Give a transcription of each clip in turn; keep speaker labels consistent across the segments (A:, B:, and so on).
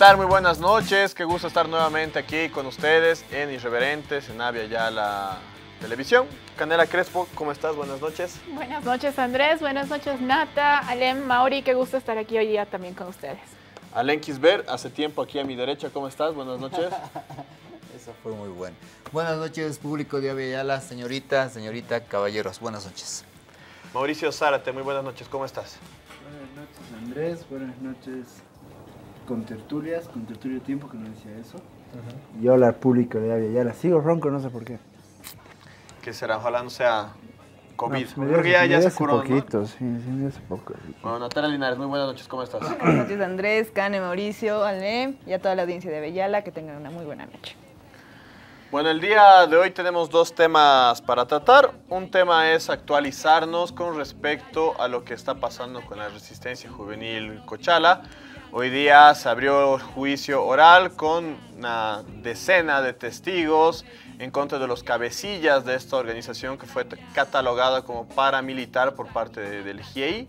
A: Muy buenas noches. Qué gusto estar nuevamente aquí con ustedes en Irreverentes, en Avia ya la televisión. Canela Crespo, ¿cómo estás? Buenas noches.
B: Buenas noches Andrés, buenas noches Nata, Alem, Mauri, qué gusto estar aquí hoy día también con ustedes.
A: Alen Kisber, hace tiempo aquí a mi derecha, ¿cómo estás? Buenas noches.
C: Eso fue muy bueno. Buenas noches, público de Aviala, señorita, señorita, caballeros. Buenas noches.
A: Mauricio Zárate, muy buenas noches, ¿cómo estás?
D: Buenas noches Andrés, buenas noches con tertulias, con tertulio tiempo que no decía eso. Y hola al público de Avia Yala. Sigo ronco, no sé por qué.
A: ¿Qué será? Ojalá no sea COVID.
D: No,
A: Creo que ya, ya se curó, ¿no?
D: poquito, sí, sí, me hace poco.
A: Bueno, Natalia Linares, muy buenas noches, ¿cómo estás?
E: Buenas noches Andrés, Cane, Mauricio, Ale y a toda la audiencia de Bellala, que tengan una muy buena noche.
A: Bueno, el día de hoy tenemos dos temas para tratar. Un tema es actualizarnos con respecto a lo que está pasando con la resistencia juvenil Cochala. Hoy día se abrió juicio oral con una decena de testigos en contra de los cabecillas de esta organización que fue catalogada como paramilitar por parte de- del GIEI.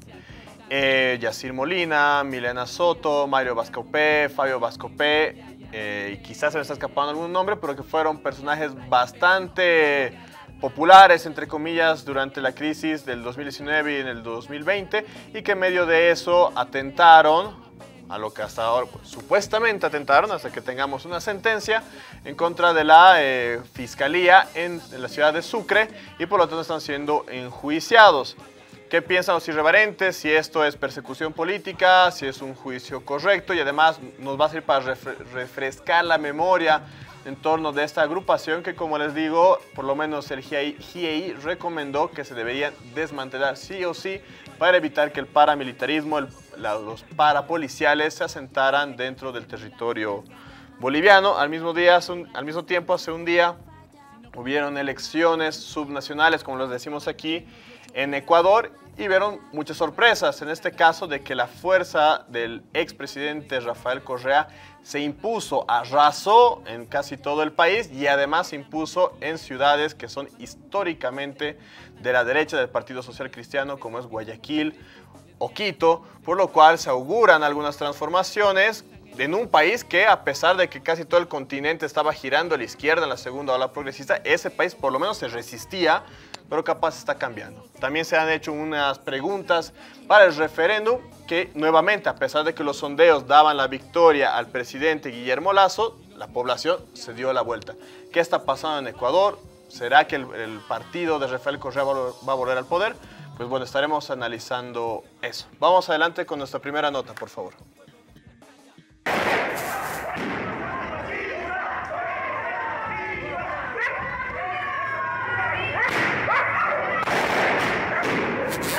A: Eh, Yacir Molina, Milena Soto, Mario Vascopé, Fabio Vascopé, eh, y quizás se me está escapando algún nombre, pero que fueron personajes bastante populares, entre comillas, durante la crisis del 2019 y en el 2020, y que en medio de eso atentaron a lo que hasta ahora pues, supuestamente atentaron hasta que tengamos una sentencia en contra de la eh, fiscalía en, en la ciudad de Sucre y por lo tanto están siendo enjuiciados. ¿Qué piensan los irreverentes? Si esto es persecución política, si es un juicio correcto y además nos va a servir para refre- refrescar la memoria en torno de esta agrupación que como les digo, por lo menos el GIEI, recomendó que se deberían desmantelar sí o sí para evitar que el paramilitarismo, los parapoliciales se asentaran dentro del territorio boliviano. Al mismo, día, al mismo tiempo, hace un día, hubieron elecciones subnacionales, como los decimos aquí, en Ecuador y vieron muchas sorpresas. En este caso, de que la fuerza del expresidente Rafael Correa se impuso, arrasó en casi todo el país y además se impuso en ciudades que son históricamente de la derecha del Partido Social Cristiano, como es Guayaquil o Quito, por lo cual se auguran algunas transformaciones en un país que a pesar de que casi todo el continente estaba girando a la izquierda en la segunda ola progresista, ese país por lo menos se resistía, pero capaz está cambiando. También se han hecho unas preguntas para el referéndum que nuevamente, a pesar de que los sondeos daban la victoria al presidente Guillermo Lazo, la población se dio la vuelta. ¿Qué está pasando en Ecuador? ¿Será que el, partido de Rafael Correa va, va a volver al poder? Pues bueno, estaremos analizando eso. Vamos adelante con nuestra primera nota, por favor.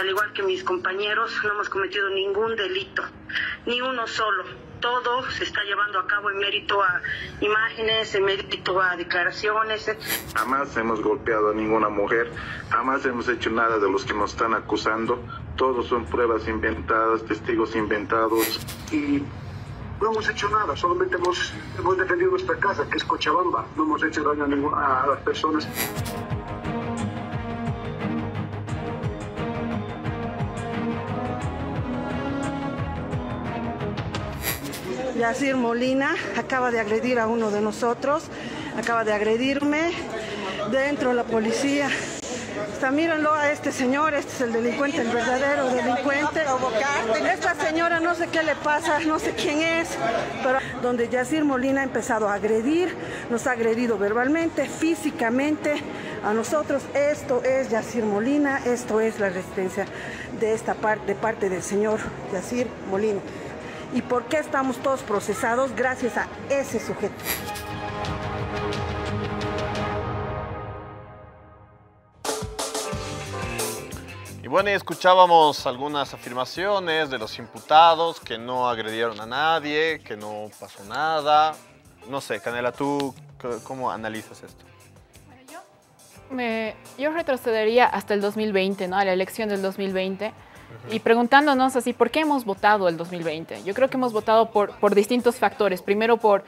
F: Al igual que mis compañeros, no hemos cometido ningún delito, ni uno solo. Todo se está llevando a cabo en mérito a imágenes, en mérito a declaraciones.
G: Jamás hemos golpeado a ninguna mujer, jamás hemos hecho nada de los que nos están acusando. Todos son pruebas inventadas, testigos inventados.
H: y no hemos hecho nada, solamente hemos, hemos defendido nuestra casa, que es Cochabamba. No hemos hecho daño a, ningún- a las personas.
I: Yacir Molina acaba de agredir a uno de nosotros, acaba de agredirme dentro de la policía. Está, mírenlo a este señor, este es el delincuente, el verdadero delincuente. Esta señora no sé qué le pasa, no sé quién es, pero donde Yacir Molina ha empezado a agredir, nos ha agredido verbalmente, físicamente a nosotros. Esto es Yacir Molina, esto es la resistencia de esta parte, de parte del señor Yacir Molina. ¿Y por qué estamos todos procesados? Gracias a ese sujeto.
A: Y bueno, y escuchábamos algunas afirmaciones de los imputados que no agredieron a nadie, que no pasó nada. No sé, Canela, ¿tú cómo analizas esto?
B: Me- yo retrocedería hasta el 2020, ¿no? A la elección del 2020. Y preguntándonos así, ¿por qué hemos votado el 2020? Yo creo que hemos votado por, distintos factores. Primero por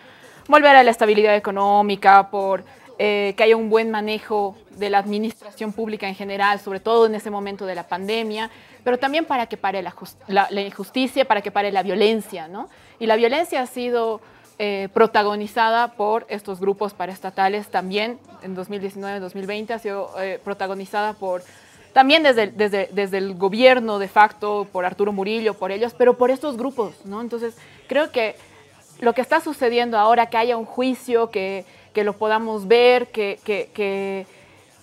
B: volver a la estabilidad económica, por eh, que haya un buen manejo de la administración pública en general, sobre todo en ese momento de la pandemia, pero también para que pare la, la, injusticia, para que pare la violencia, ¿no? Y la violencia ha sido eh, protagonizada por estos grupos paraestatales también en 2019-2020, ha sido eh, protagonizada por también desde, desde, desde, el gobierno de facto, por Arturo Murillo, por ellos, pero por estos grupos, ¿no? Entonces, creo que lo que está sucediendo ahora, que haya un juicio, que, que lo podamos ver, que, que, que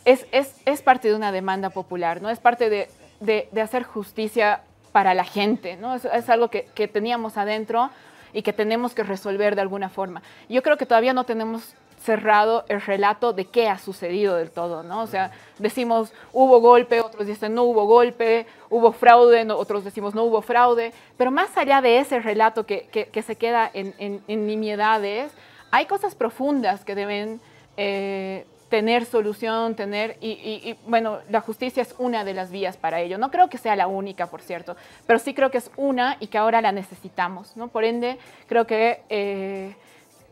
B: es, es, es, parte de una demanda popular, ¿no? Es parte de, de hacer justicia para la gente, ¿no? Es, es algo que, teníamos adentro y que tenemos que resolver de alguna forma. Yo creo que todavía no tenemos cerrado el relato de qué ha sucedido del todo, ¿no? O sea, decimos hubo golpe, otros dicen no hubo golpe, hubo fraude, otros decimos no hubo fraude, pero más allá de ese relato que, que, se queda en, en, nimiedades, hay cosas profundas que deben eh, tener solución, tener, y, bueno, la justicia es una de las vías para ello. No creo que sea la única, por cierto, pero sí creo que es una y que ahora la necesitamos, ¿no? Por ende, creo que... Eh,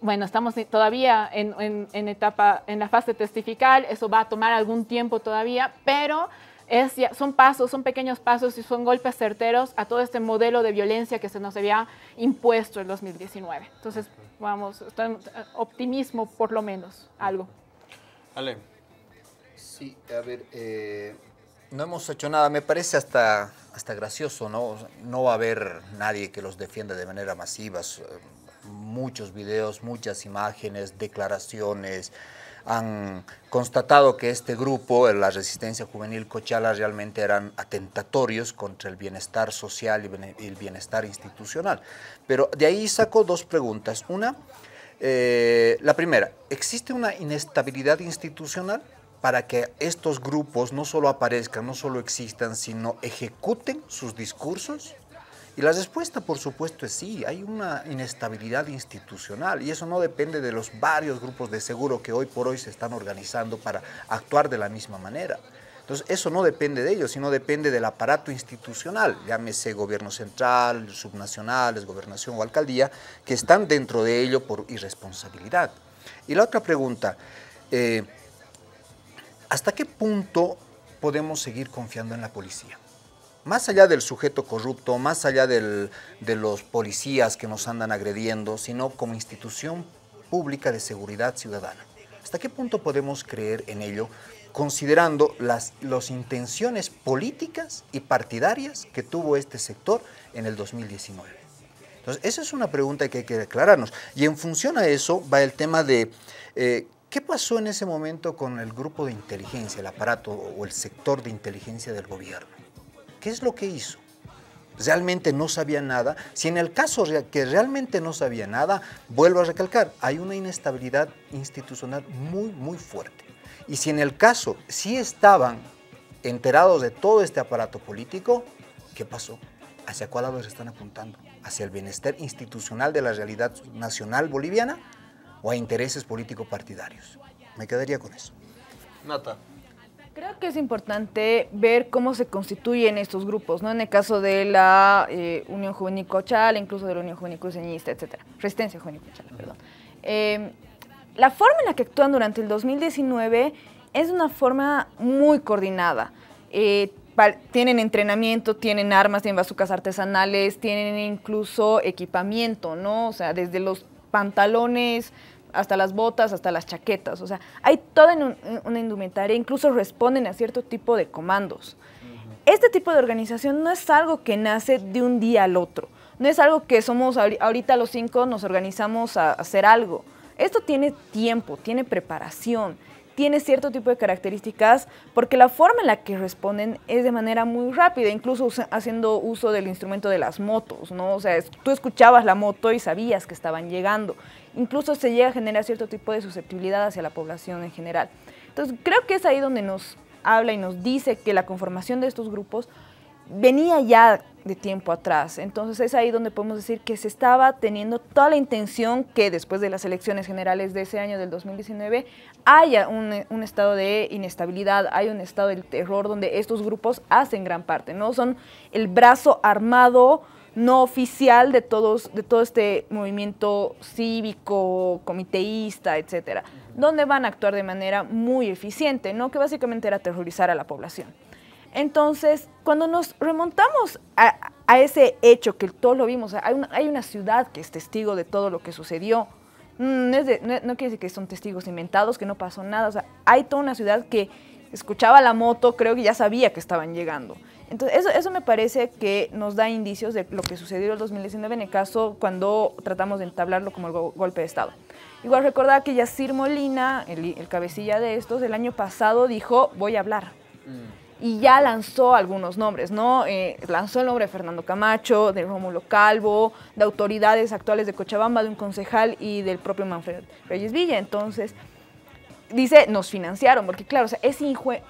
B: bueno, estamos todavía en, etapa, en la fase testifical, eso va a tomar algún tiempo todavía, pero es, son pasos, son pequeños pasos y son golpes certeros a todo este modelo de violencia que se nos había impuesto en 2019. Entonces, vamos, optimismo por lo menos, algo.
A: Ale.
C: Sí, a ver, eh, no hemos hecho nada, me parece hasta, hasta gracioso, ¿no? No va a haber nadie que los defienda de manera masiva muchos videos, muchas imágenes, declaraciones, han constatado que este grupo, la resistencia juvenil Cochala, realmente eran atentatorios contra el bienestar social y el bienestar institucional. Pero de ahí saco dos preguntas. Una, eh, la primera, ¿existe una inestabilidad institucional para que estos grupos no solo aparezcan, no solo existan, sino ejecuten sus discursos? Y la respuesta, por supuesto, es sí, hay una inestabilidad institucional y eso no depende de los varios grupos de seguro que hoy por hoy se están organizando para actuar de la misma manera. Entonces, eso no depende de ellos, sino depende del aparato institucional, llámese gobierno central, subnacionales, gobernación o alcaldía, que están dentro de ello por irresponsabilidad. Y la otra pregunta, eh, ¿hasta qué punto podemos seguir confiando en la policía? Más allá del sujeto corrupto, más allá de los policías que nos andan agrediendo, sino como institución pública de seguridad ciudadana. ¿Hasta qué punto podemos creer en ello, considerando las intenciones políticas y partidarias que tuvo este sector en el 2019? Entonces, esa es una pregunta que hay que aclararnos. Y en función a eso va el tema de eh, qué pasó en ese momento con el grupo de inteligencia, el aparato o el sector de inteligencia del gobierno. ¿Qué es lo que hizo? realmente no sabía nada. Si en el caso que realmente no sabía nada, vuelvo a recalcar, hay una inestabilidad institucional muy, muy fuerte. Y si en el caso sí estaban enterados de todo este aparato político, ¿qué pasó? ¿Hacia cuál lado se están apuntando? ¿Hacia el bienestar institucional de la realidad nacional boliviana o a intereses político-partidarios? Me quedaría con eso.
A: Nata.
E: Creo que es importante ver cómo se constituyen estos grupos, ¿no? En el caso de la eh, Unión Juvenil Cochal, incluso de la Unión Juvenil Cruceñista, etcétera. Resistencia Juvenil Cochal, perdón. Em, la forma en la que actúan durante el 2019 es una forma muy coordinada. Eh, tienen entrenamiento, tienen armas, tienen bazucas artesanales, tienen incluso equipamiento, ¿no? O sea, desde los pantalones hasta las botas, hasta las chaquetas. O sea, hay toda una indumentaria, incluso responden a cierto tipo de comandos. Este tipo de organización no es algo que nace de un día al otro. No es algo que somos ahorita los cinco nos organizamos a hacer algo. Esto tiene tiempo, tiene preparación, tiene cierto tipo de características porque la forma en la que responden es de manera muy rápida, incluso haciendo uso del instrumento de las motos, ¿no? O sea, tú escuchabas la moto y sabías que estaban llegando incluso se llega a generar cierto tipo de susceptibilidad hacia la población en general. Entonces, creo que es ahí donde nos habla y nos dice que la conformación de estos grupos venía ya de tiempo atrás. Entonces es ahí donde podemos decir que se estaba teniendo toda la intención que después de las elecciones generales de ese año del 2019 haya un, estado de inestabilidad, hay un estado del terror donde estos grupos hacen gran parte, ¿no? Son el brazo armado no oficial de todos de todo este movimiento cívico, comiteísta, etcétera, donde van a actuar de manera muy eficiente, ¿no? Que básicamente era aterrorizar a la población. Entonces, cuando nos remontamos a, ese hecho que todos lo vimos, hay una, ciudad que es testigo de todo lo que sucedió. Mm, no, quiere decir que son testigos inventados, que no pasó nada. O sea, hay toda una ciudad que escuchaba la moto, creo que ya sabía que estaban llegando. Entonces, eso, me parece que nos da indicios de lo que sucedió el 2019 en el caso cuando tratamos de entablarlo como el go golpe de Estado. Igual recordar que Yacir Molina, el, el, cabecilla de estos, el año pasado dijo, voy a hablar. Mm y ya lanzó algunos nombres, ¿no? Eh, lanzó el nombre de Fernando Camacho, de Rómulo Calvo, de autoridades actuales de Cochabamba, de un concejal y del propio Manfred Reyes Villa. Entonces, dice, nos financiaron, porque claro, o sea, es,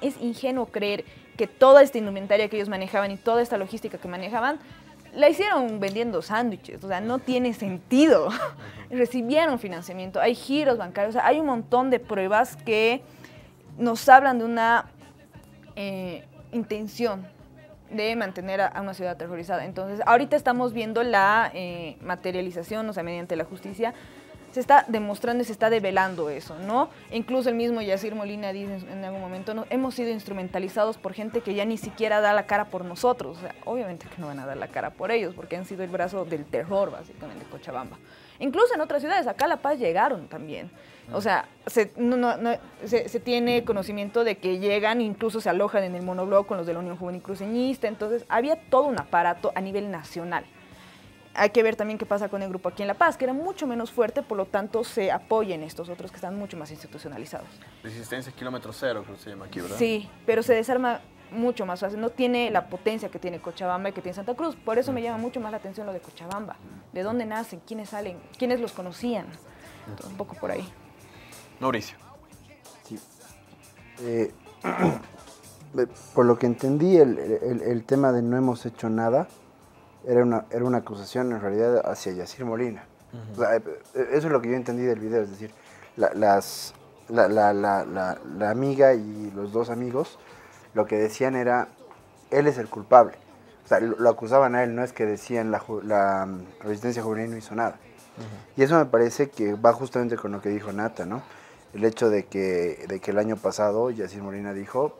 E: es ingenuo creer que toda esta indumentaria que ellos manejaban y toda esta logística que manejaban, la hicieron vendiendo sándwiches, o sea, no tiene sentido. Recibieron financiamiento, hay giros bancarios, o sea, hay un montón de pruebas que nos hablan de una eh, intención de mantener a, una ciudad aterrorizada. Entonces, ahorita estamos viendo la eh, materialización, o sea, mediante la justicia, se está demostrando y se está develando eso, ¿no? Incluso el mismo Yacir Molina dice en algún momento, no, hemos sido instrumentalizados por gente que ya ni siquiera da la cara por nosotros. O sea, obviamente que no van a dar la cara por ellos, porque han sido el brazo del terror, básicamente, de Cochabamba. Incluso en otras ciudades, acá La Paz llegaron también. O sea, se, no, no, no, se, se, tiene conocimiento de que llegan, incluso se alojan en el monoblog con los de la Unión Juvenil Cruceñista, entonces había todo un aparato a nivel nacional. Hay que ver también qué pasa con el grupo aquí en La Paz, que era mucho menos fuerte, por lo tanto se apoyen estos otros que están mucho más institucionalizados.
A: Resistencia kilómetro cero, creo que se llama aquí, ¿verdad?
E: Sí, pero se desarma mucho más fácil, no tiene la potencia que tiene Cochabamba y que tiene Santa Cruz, por eso me llama mucho más la atención lo de Cochabamba, de dónde nacen, quiénes salen, quiénes los conocían, Entonces, un poco por ahí.
A: Mauricio.
D: Sí. Eh, por lo que entendí, el, el, el, tema de no hemos hecho nada era una, era una acusación en realidad hacia Yacir Molina. Uh -huh. o sea, eso es lo que yo entendí del video, es decir, la, las, la, la, la, amiga y los dos amigos lo que decían era, él es el culpable. O sea, lo, lo acusaban a él, no es que decían la, la resistencia juvenil no hizo nada. Uh -huh. Y eso me parece que va justamente con lo que dijo Nata, ¿no? El hecho de que, de que el año pasado Yacir Molina dijo,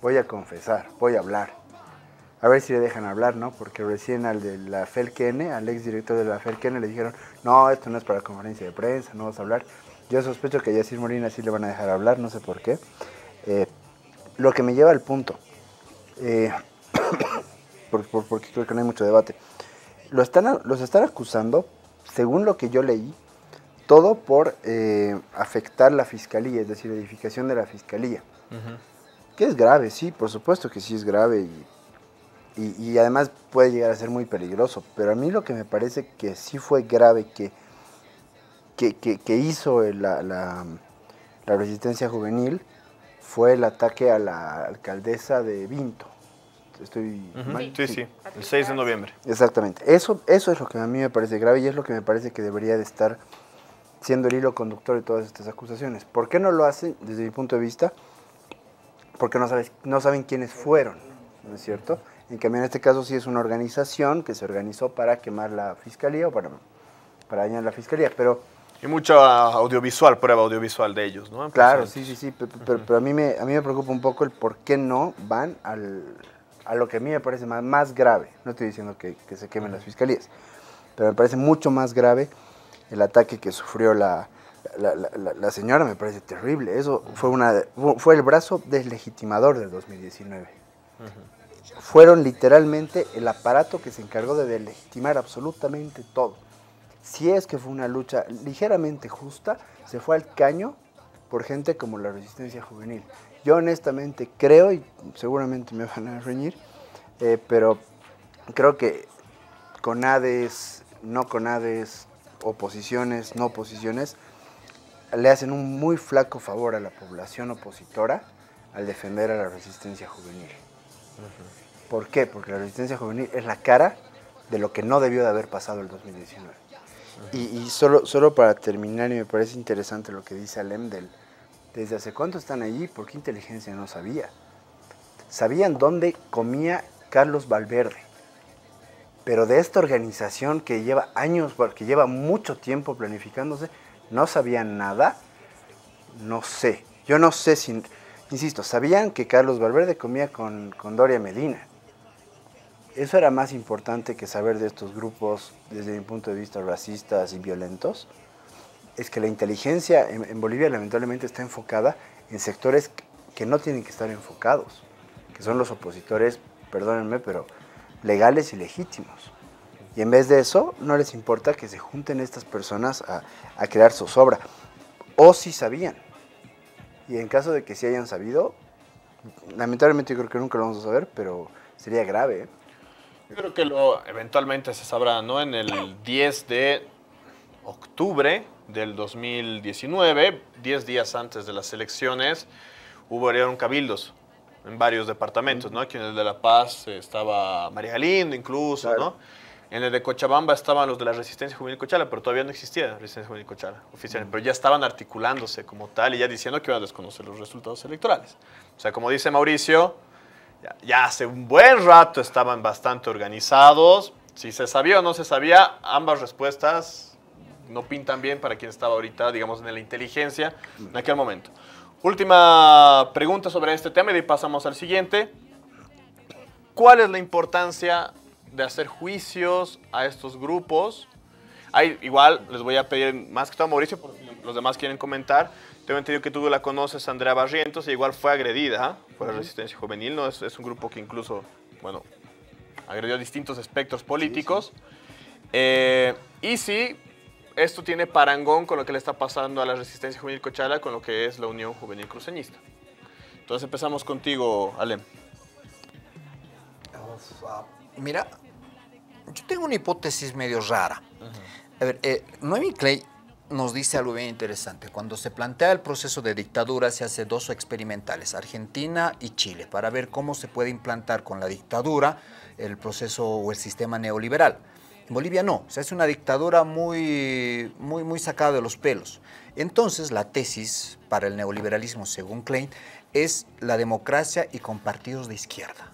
D: voy a confesar, voy a hablar. A ver si le dejan hablar, ¿no? Porque recién al de la FELKN, al ex director de la FELKN, le dijeron, no, esto no es para conferencia de prensa, no vas a hablar. Yo sospecho que a Yacir Molina sí le van a dejar hablar, no sé por qué. Eh, lo que me lleva al punto, eh, porque, porque creo que no hay mucho debate, lo están, los están acusando, según lo que yo leí, todo por eh, afectar la fiscalía, es decir, la edificación de la fiscalía. Uh -huh. Que es grave, sí, por supuesto que sí es grave y, y, y, además puede llegar a ser muy peligroso. Pero a mí lo que me parece que sí fue grave que, que, que, que hizo la, la, la, resistencia juvenil fue el ataque a la alcaldesa de Vinto. Estoy
A: uh -huh. mal? Sí, sí, sí, el 6 de noviembre.
D: Exactamente. Eso, eso es lo que a mí me parece grave y es lo que me parece que debería de estar siendo el hilo conductor de todas estas acusaciones. ¿Por qué no lo hacen? Desde mi punto de vista, porque no, sabes, no saben quiénes fueron, ¿no es cierto? En cambio, en este caso sí es una organización que se organizó para quemar la fiscalía o para, para dañar la fiscalía, pero...
A: Y mucha audiovisual, prueba audiovisual de ellos, ¿no?
D: Claro, sí, sí, sí, pero, pero, pero, a, mí me, a mí me preocupa un poco el por qué no van al, a lo que a mí me parece más, más grave. No estoy diciendo que, que se quemen las fiscalías, pero me parece mucho más grave el ataque que sufrió la, la, la, la, señora me parece terrible. Eso fue, una, fue el brazo deslegitimador del 2019. Uh -huh. Fueron literalmente el aparato que se encargó de deslegitimar absolutamente todo. Si es que fue una lucha ligeramente justa, se fue al caño por gente como la resistencia juvenil. Yo honestamente creo, y seguramente me van a reñir, eh, pero creo que Conades, no Conades, oposiciones, no oposiciones, le hacen un muy flaco favor a la población opositora al defender a la resistencia juvenil. Uh -huh. ¿Por qué? Porque la resistencia juvenil es la cara de lo que no debió de haber pasado el 2019. Uh -huh. Y, y solo, solo para terminar, y me parece interesante lo que dice Alem del, desde hace cuánto están allí, ¿por qué inteligencia no sabía? Sabían dónde comía Carlos Valverde. Pero de esta organización que lleva años, que lleva mucho tiempo planificándose, no sabían nada, no sé. Yo no sé si, insisto, sabían que Carlos Valverde comía con, con Doria Medina. Eso era más importante que saber de estos grupos desde mi punto de vista racistas y violentos. Es que la inteligencia en, en Bolivia lamentablemente está enfocada en sectores que no tienen que estar enfocados, que son los opositores, perdónenme, pero legales y legítimos. Y en vez de eso, no les importa que se junten estas personas a, a crear zozobra. O si sabían. Y en caso de que sí hayan sabido, lamentablemente yo creo que nunca lo vamos a saber, pero sería grave. ¿eh?
A: Creo que eventualmente se sabrá, ¿no? En el 10 de octubre del 2019, 10 días antes de las elecciones, hubo un cabildos en varios departamentos, ¿no? Aquí en el de La Paz estaba María Galindo incluso,
D: Claro.
A: ¿no? En el de Cochabamba estaban los de la Resistencia Juvenil Cochala, pero todavía no existía la Resistencia Juvenil Cochala oficial, pero ya estaban articulándose como tal y ya diciendo que iban a desconocer los resultados electorales. O sea, como dice Mauricio, ya, ya hace un buen rato estaban bastante organizados. Si se sabía o no se sabía, ambas respuestas no pintan bien para quien estaba ahorita, digamos, en la inteligencia en aquel momento. Última pregunta sobre este tema y de ahí pasamos al siguiente. ¿Cuál es la importancia de hacer juicios a estos grupos? Hay, igual, les voy a pedir más que todo a Mauricio, porque los demás quieren comentar. Tengo entendido que tú la conoces, Andrea Barrientos, y igual fue agredida por la Resistencia Juvenil, ¿no? Es, es un grupo que incluso, bueno, agredió a distintos espectros políticos. Eh, y sí, esto tiene parangón con lo que le está pasando a la Resistencia Juvenil Cochala, con lo que es la Unión Juvenil Cruceñista. Entonces empezamos contigo, Alem.
C: Ah, Mira, yo tengo una hipótesis medio rara. A ver, eh, Noemi Clay nos dice algo bien interesante. Cuando se plantea el proceso de dictadura, se hace dos experimentales, Argentina y Chile, para ver cómo se puede implantar con la dictadura el proceso o el sistema neoliberal. Bolivia no, se hace una dictadura muy, muy, muy sacada de los pelos. Entonces, la tesis para el neoliberalismo, según Klein, es la democracia y con partidos de izquierda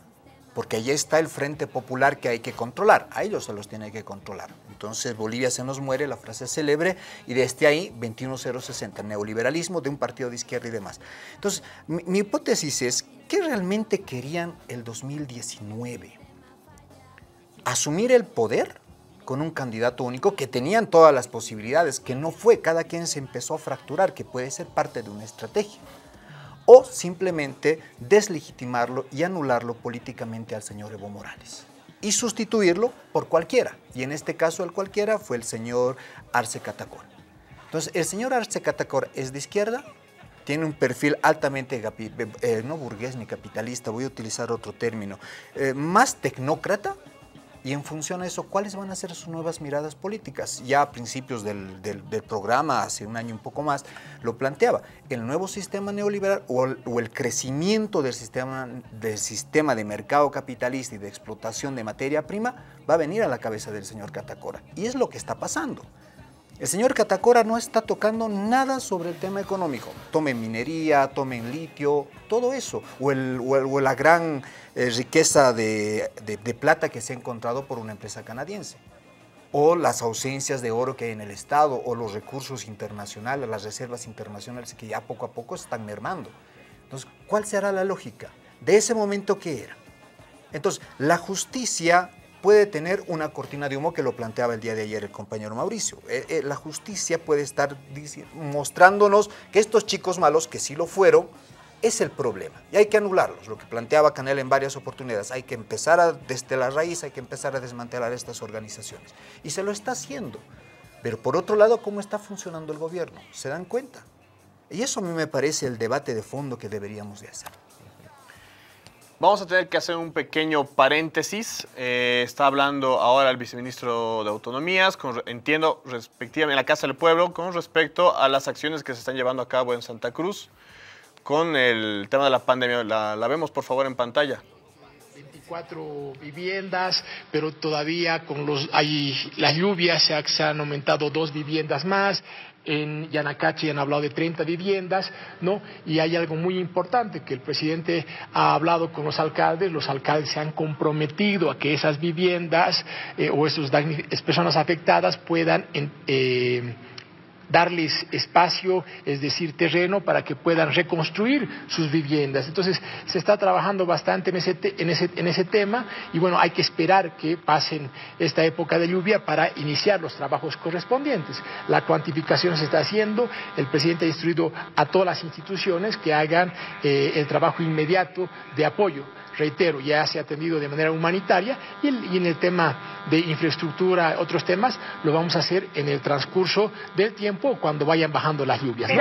C: porque allí está el Frente Popular que hay que controlar, a ellos se los tiene que controlar. Entonces Bolivia se nos muere, la frase célebre, y desde ahí 21060, neoliberalismo de un partido de izquierda y demás. Entonces, mi, mi hipótesis es, ¿qué realmente querían el 2019? ¿Asumir el poder? Con un candidato único que tenían todas las posibilidades, que no fue, cada quien se empezó a fracturar, que puede ser parte de una estrategia o simplemente deslegitimarlo y anularlo políticamente al señor Evo Morales y sustituirlo por cualquiera. Y en este caso el cualquiera fue el señor Arce Catacor. Entonces, el señor Arce Catacor es de izquierda, tiene un perfil altamente, eh, no burgués ni capitalista, voy a utilizar otro término, eh, más tecnócrata, y en función a eso, ¿cuáles van a ser sus nuevas miradas políticas? Ya a principios del, del- programa, hace un año un poco más, lo planteaba. El nuevo sistema neoliberal o el, o el crecimiento del sistema, del sistema de mercado capitalista y de explotación de materia prima va a venir a la cabeza del señor Catacora. Y es lo que está pasando. El señor Catacora no está tocando nada sobre el tema económico. Tomen minería, tomen litio, todo eso. O, el- o el- o la gran eh, riqueza de, de- plata que se ha encontrado por una empresa canadiense. O las ausencias de oro que hay en el Estado, o los recursos internacionales, las reservas internacionales que ya poco a poco están mermando. Entonces, ¿cuál será la lógica? ¿De ese momento qué era? Entonces, la justicia puede tener una cortina de humo que lo planteaba el día de ayer el compañero Mauricio. Eh, eh, la justicia puede estar mostrándonos que estos chicos malos, que sí lo fueron, es el problema. Y hay que anularlos, lo que planteaba Canel en varias oportunidades. Hay que empezar a, desde la raíz, hay que empezar a desmantelar estas organizaciones. Y se lo está haciendo. Pero por otro lado, ¿cómo está funcionando el gobierno? ¿Se dan cuenta? Y eso a mí me parece el debate de fondo que deberíamos de hacer.
A: Vamos a tener que hacer un pequeño paréntesis. Eh, está hablando ahora el viceministro de Autonomías, con entiendo, respectivamente, en la Casa del Pueblo, con respecto a las acciones que se están llevando a cabo en Santa Cruz con el tema de la pandemia. La, vemos, por favor, en pantalla.
J: 24 viviendas, pero todavía con los hay las lluvias se han aumentado dos viviendas más. En Yanacachi han hablado de 30 viviendas, ¿no? Y hay algo muy importante, que el presidente ha hablado con los alcaldes, los alcaldes se han comprometido a que esas viviendas eh, o esas personas afectadas puedan... Eh, darles espacio, es decir, terreno para que puedan reconstruir sus viviendas. Entonces, se está trabajando bastante en ese, en ese, en ese tema y bueno, hay que esperar que pasen esta época de lluvia para iniciar los trabajos correspondientes. La cuantificación se está haciendo, el presidente ha instruido a todas las instituciones que hagan eh, el trabajo inmediato de apoyo reitero, ya se ha atendido de manera humanitaria y, en el tema de infraestructura, otros temas, lo vamos a hacer en el transcurso del tiempo cuando vayan bajando las lluvias.
K: ¿Se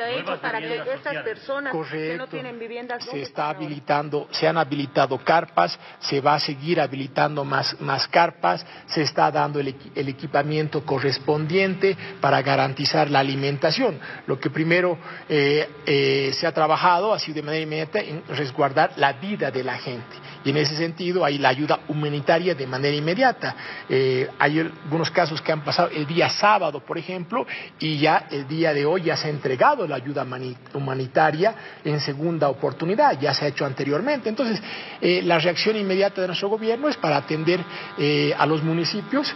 K: ha hecho para que estas personas que no tienen viviendas
J: se está habilitando, se han habilitado carpas, se va a seguir habilitando más, más carpas, se está dando el, el equipamiento correspondiente para garantizar la alimentación. Lo que primero eh, eh, se ha trabajado, ha sido de manera inmediata, resguardar la vida de la gente. Y en ese sentido hay la ayuda humanitaria de manera inmediata. Eh, hay algunos casos que han pasado el día sábado, por ejemplo, y ya el día de hoy ya se ha entregado la ayuda humanitaria en segunda oportunidad, ya se ha hecho anteriormente. Entonces, eh, la reacción inmediata de nuestro gobierno es para atender eh, a los municipios.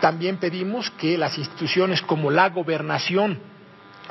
J: También pedimos que las instituciones como la gobernación,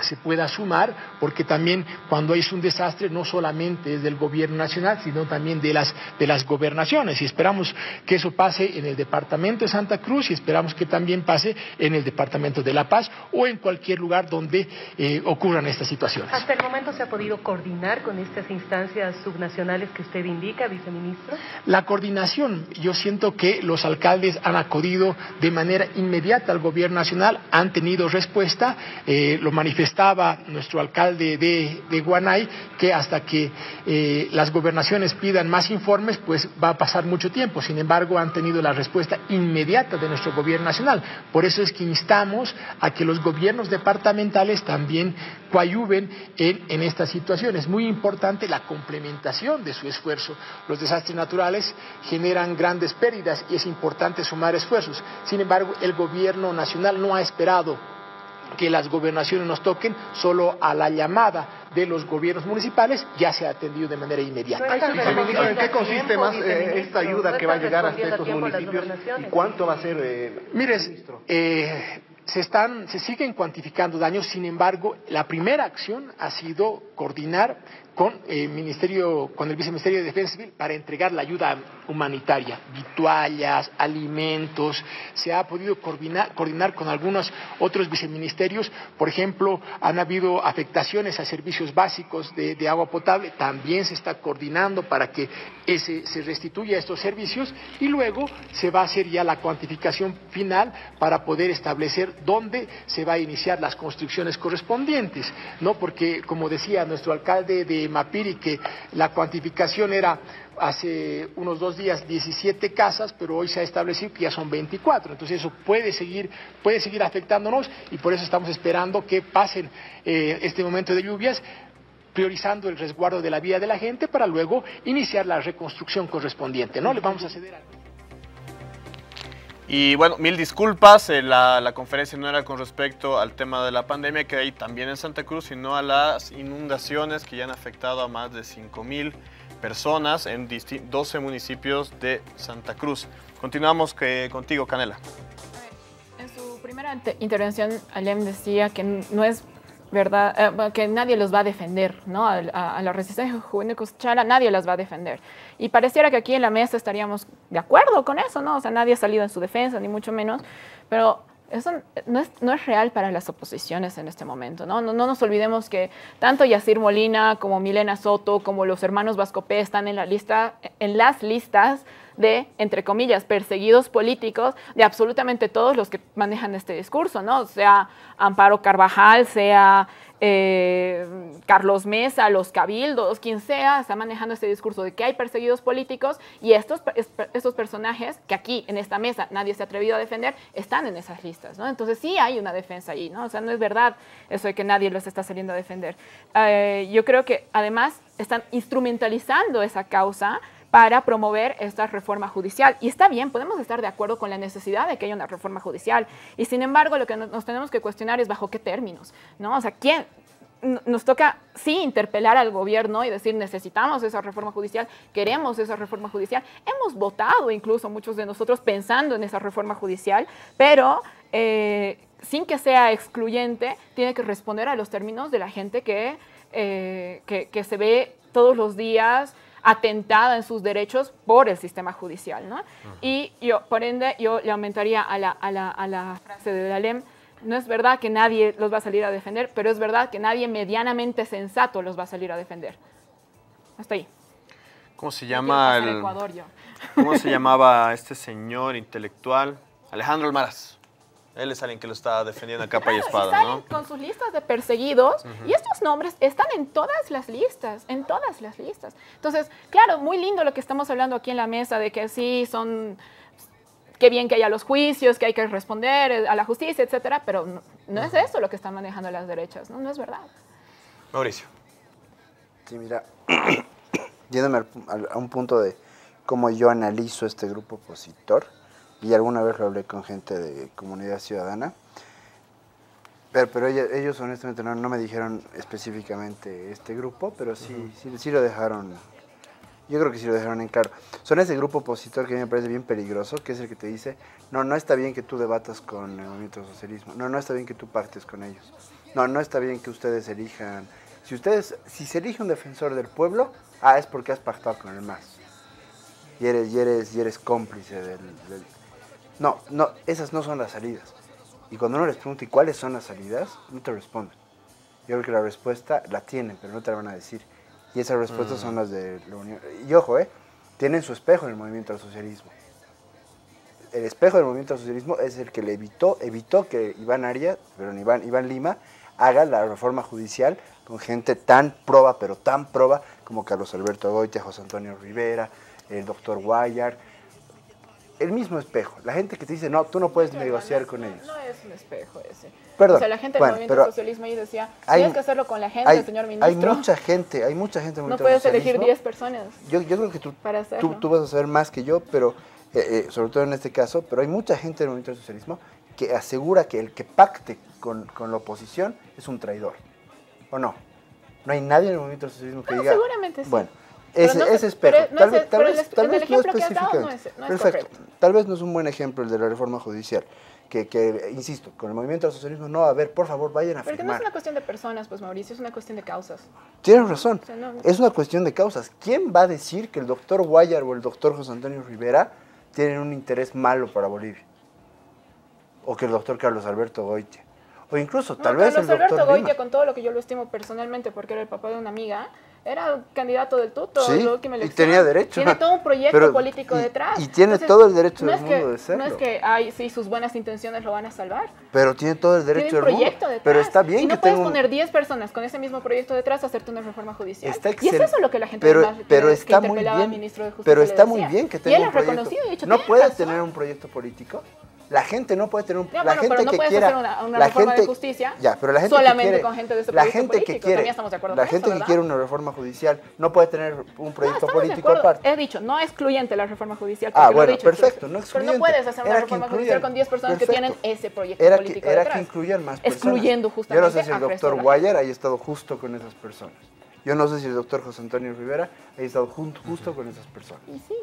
J: se pueda sumar, porque también cuando hay un desastre no solamente es del gobierno nacional, sino también de las, de las gobernaciones. Y esperamos que eso pase en el departamento de Santa Cruz y esperamos que también pase en el departamento de La Paz o en cualquier lugar donde eh, ocurran estas situaciones.
K: ¿Hasta el momento se ha podido coordinar con estas instancias subnacionales que usted indica, viceministro?
J: La coordinación, yo siento que los alcaldes han acudido de manera inmediata al gobierno nacional, han tenido respuesta, eh, lo manifestaron estaba nuestro alcalde de, Guanay que hasta que eh, las gobernaciones pidan más informes, pues va a pasar mucho tiempo. Sin embargo, han tenido la respuesta inmediata de nuestro gobierno nacional. Por eso es que instamos a que los gobiernos departamentales también coayuven en, en esta situación. Es muy importante la complementación de su esfuerzo. Los desastres naturales generan grandes pérdidas y es importante sumar esfuerzos. Sin embargo, el gobierno nacional no ha esperado que las gobernaciones nos toquen, solo a la llamada de los gobiernos municipales ya se ha atendido de manera inmediata.
L: ¿En qué consiste más eh, esta ayuda que va a llegar hasta estos municipios y cuánto va a ser? Eh,
J: Mire, eh, se, están, se siguen cuantificando daños, sin embargo, la primera acción ha sido coordinar con el Ministerio, con el Viceministerio de Defensa Civil para entregar la ayuda humanitaria, vituallas, alimentos. Se ha podido coordinar, coordinar con algunos otros viceministerios. Por ejemplo, han habido afectaciones a servicios básicos de, agua potable. También se está coordinando para que ese, se restituya estos servicios y luego se va a hacer ya la cuantificación final para poder establecer dónde se va a iniciar las construcciones correspondientes, ¿no? Porque, como decía nuestro alcalde de Mapiri que la cuantificación era hace unos dos días 17 casas, pero hoy se ha establecido que ya son 24. Entonces eso puede seguir, puede seguir afectándonos y por eso estamos esperando que pasen eh, este momento de lluvias priorizando el resguardo de la vida de la gente para luego iniciar la reconstrucción correspondiente. No le vamos a ceder a...
A: Y bueno, mil disculpas, eh, la, conferencia no era con respecto al tema de la pandemia que hay también en Santa Cruz, sino a las inundaciones que ya han afectado a más de 5 mil personas en 12 municipios de Santa Cruz. Continuamos que, contigo, Canela.
B: En su primera intervención, Alem decía que no es verdad, eh, que nadie los va a defender, ¿no? A, la resistencia juvenil coschala nadie las va a defender. Y pareciera que aquí en la mesa estaríamos de acuerdo con eso, ¿no? O sea, nadie ha salido en su defensa, ni mucho menos, pero eso no es, no es real para las oposiciones en este momento, ¿no? ¿no? No, nos olvidemos que tanto Yacir Molina como Milena Soto, como los hermanos Vascopé están en, la lista, en las listas de, entre comillas, perseguidos políticos de absolutamente todos los que manejan este discurso, ¿no? Sea Amparo Carvajal, sea eh, Carlos Mesa, los cabildos, quien sea, está manejando este discurso de que hay perseguidos políticos y estos, estos personajes que aquí en esta mesa nadie se ha atrevido a defender, están en esas listas, ¿no? Entonces sí hay una defensa ahí, ¿no? O sea, no es verdad eso de que nadie los está saliendo a defender. Eh, yo creo que además están instrumentalizando esa causa para promover esta reforma judicial. Y está bien, podemos estar de acuerdo con la necesidad de que haya una reforma judicial. Y sin embargo, lo que nos tenemos que cuestionar es bajo qué términos, ¿no? O sea, ¿quién, nos toca sí interpelar al gobierno y decir necesitamos esa reforma judicial, queremos esa reforma judicial. Hemos votado incluso muchos de nosotros pensando en esa reforma judicial, pero eh, sin que sea excluyente, tiene que responder a los términos de la gente que, eh, que, se ve todos los días atentada en sus derechos por el sistema judicial. ¿no? Y yo, por ende, yo le aumentaría a la, a la, a la frase de Dalem, no es verdad que nadie los va a salir a defender, pero es verdad que nadie medianamente sensato los va a salir a defender. Hasta ahí.
A: ¿Cómo se llama el, ¿Cómo se llamaba este señor intelectual? Alejandro Almaraz. Él es alguien que lo está defendiendo a capa y espada, ¿no?
B: Con sus listas de perseguidos y estos nombres están en todas las listas, en todas las listas. Entonces, claro, muy lindo lo que estamos hablando aquí en la mesa de que sí son qué bien que haya los juicios, que hay que responder eh, a la justicia, etcétera, pero no, es eso lo que están manejando las derechas, ¿no? No es verdad.
A: Mauricio.
D: Sí, mira, yéndome a un punto de cómo yo analizo este grupo opositor, y alguna vez lo hablé con gente de comunidad ciudadana, pero, pero ellos, honestamente no, me dijeron específicamente este grupo, pero sí, sí, sí lo dejaron yo creo que sí lo dejaron en claro. Son ese grupo opositor que a mí me parece bien peligroso, que es el que te dice, no, no está bien que tú debatas con el movimiento socialismo, no, no está bien que tú partes con ellos, no, no está bien que ustedes elijan, si ustedes, si se elige un defensor del pueblo, ah, es porque has pactado con el MAS. Y eres, y eres, y eres cómplice del, del... No, no, esas no son las salidas. Y cuando uno les pregunta, ¿y cuáles son las salidas? No te responden. Yo creo que la respuesta la tienen, pero no te la van a decir. Y esas respuestas son mm. las de la Unión. Y ojo, ¿eh? Tienen su espejo en el movimiento al socialismo. El espejo del movimiento al socialismo es el que le evitó, evitó que Iván Arias, pero Iván, Iván Lima, haga la reforma judicial con gente tan proba, pero tan proba como Carlos Alberto Goitia, José Antonio Rivera, el doctor Guayar, el mismo espejo. La gente que te dice, no, tú no puedes negociar con ellos.
B: No es un espejo ese.
D: Perdón,
B: o sea, la gente del movimiento socialismo ahí decía, tienes que hacerlo con la gente, señor ministro.
D: Hay mucha gente, hay mucha gente
B: No puedes elegir 10 personas.
D: Yo, yo creo que tú, tú, vas a saber más que yo, pero eh, eh, sobre todo en este caso, pero hay mucha gente del movimiento socialismo que asegura que el que pacte con, con la oposición es un traidor. ¿O no? No hay nadie en el movimiento socialismo que diga...
B: seguramente sí.
D: Bueno, ese, ese espejo. tal, vez, tal vez, tal vez no. Perfecto. Tal vez no es un buen ejemplo el de la reforma judicial. Que, que, insisto, con el movimiento del socialismo no, a ver, por favor, vayan a
B: Pero no es una cuestión de personas, pues Mauricio, es una cuestión de causas.
D: Tienes razón, es una cuestión de causas. ¿Quién va a decir que el doctor Guayar o el doctor José Antonio Rivera tienen un interés malo para Bolivia? O que el doctor Carlos Alberto Goitia. O incluso, tal vez
B: Carlos
D: el doctor
B: Alberto Goitia, con todo lo que yo lo estimo personalmente, porque era el papá de una amiga, era candidato del tuto,
D: sí, y tenía derecho.
B: Tiene todo un proyecto político detrás.
D: Y tiene todo el derecho del mundo de serlo.
B: No es que, ay, sí, sus buenas intenciones lo van a salvar.
D: Pero tiene todo el derecho del mundo. Detrás. Pero está bien
B: y
D: no
B: puedes poner 10 personas con ese mismo proyecto detrás a hacerte una reforma judicial.
D: Está
B: y es eso lo que la gente
D: pero,
B: más
D: pero está muy bien,
B: ministro de Justicia
D: Pero está muy bien que tenga
B: y él
D: un proyecto.
B: reconocido y dicho,
D: no puedes tener un proyecto político la gente no puede tener un la gente pero no que quiera
B: hacer una, una reforma
D: gente,
B: de justicia
D: ya, pero la gente
B: solamente
D: que quiere,
B: con gente de ese
D: la
B: gente
D: político.
B: que
D: quiere
B: estamos de acuerdo
D: la gente
B: eso,
D: que quiere una reforma judicial no puede tener un proyecto
B: no,
D: político aparte.
B: He dicho no excluyente la reforma judicial
D: ah bueno
B: dicho,
D: perfecto no
B: excluyente pero no puedes hacer una era reforma judicial con 10 personas
D: perfecto.
B: que tienen ese proyecto
D: era
B: político
D: que, era
B: detrás.
D: que incluyan más personas.
B: excluyendo justamente
D: yo no sé si el doctor Guayar haya estado justo con esas personas. Yo no sé si el doctor José Antonio Rivera haya estado justo con esas personas.
B: Y sí.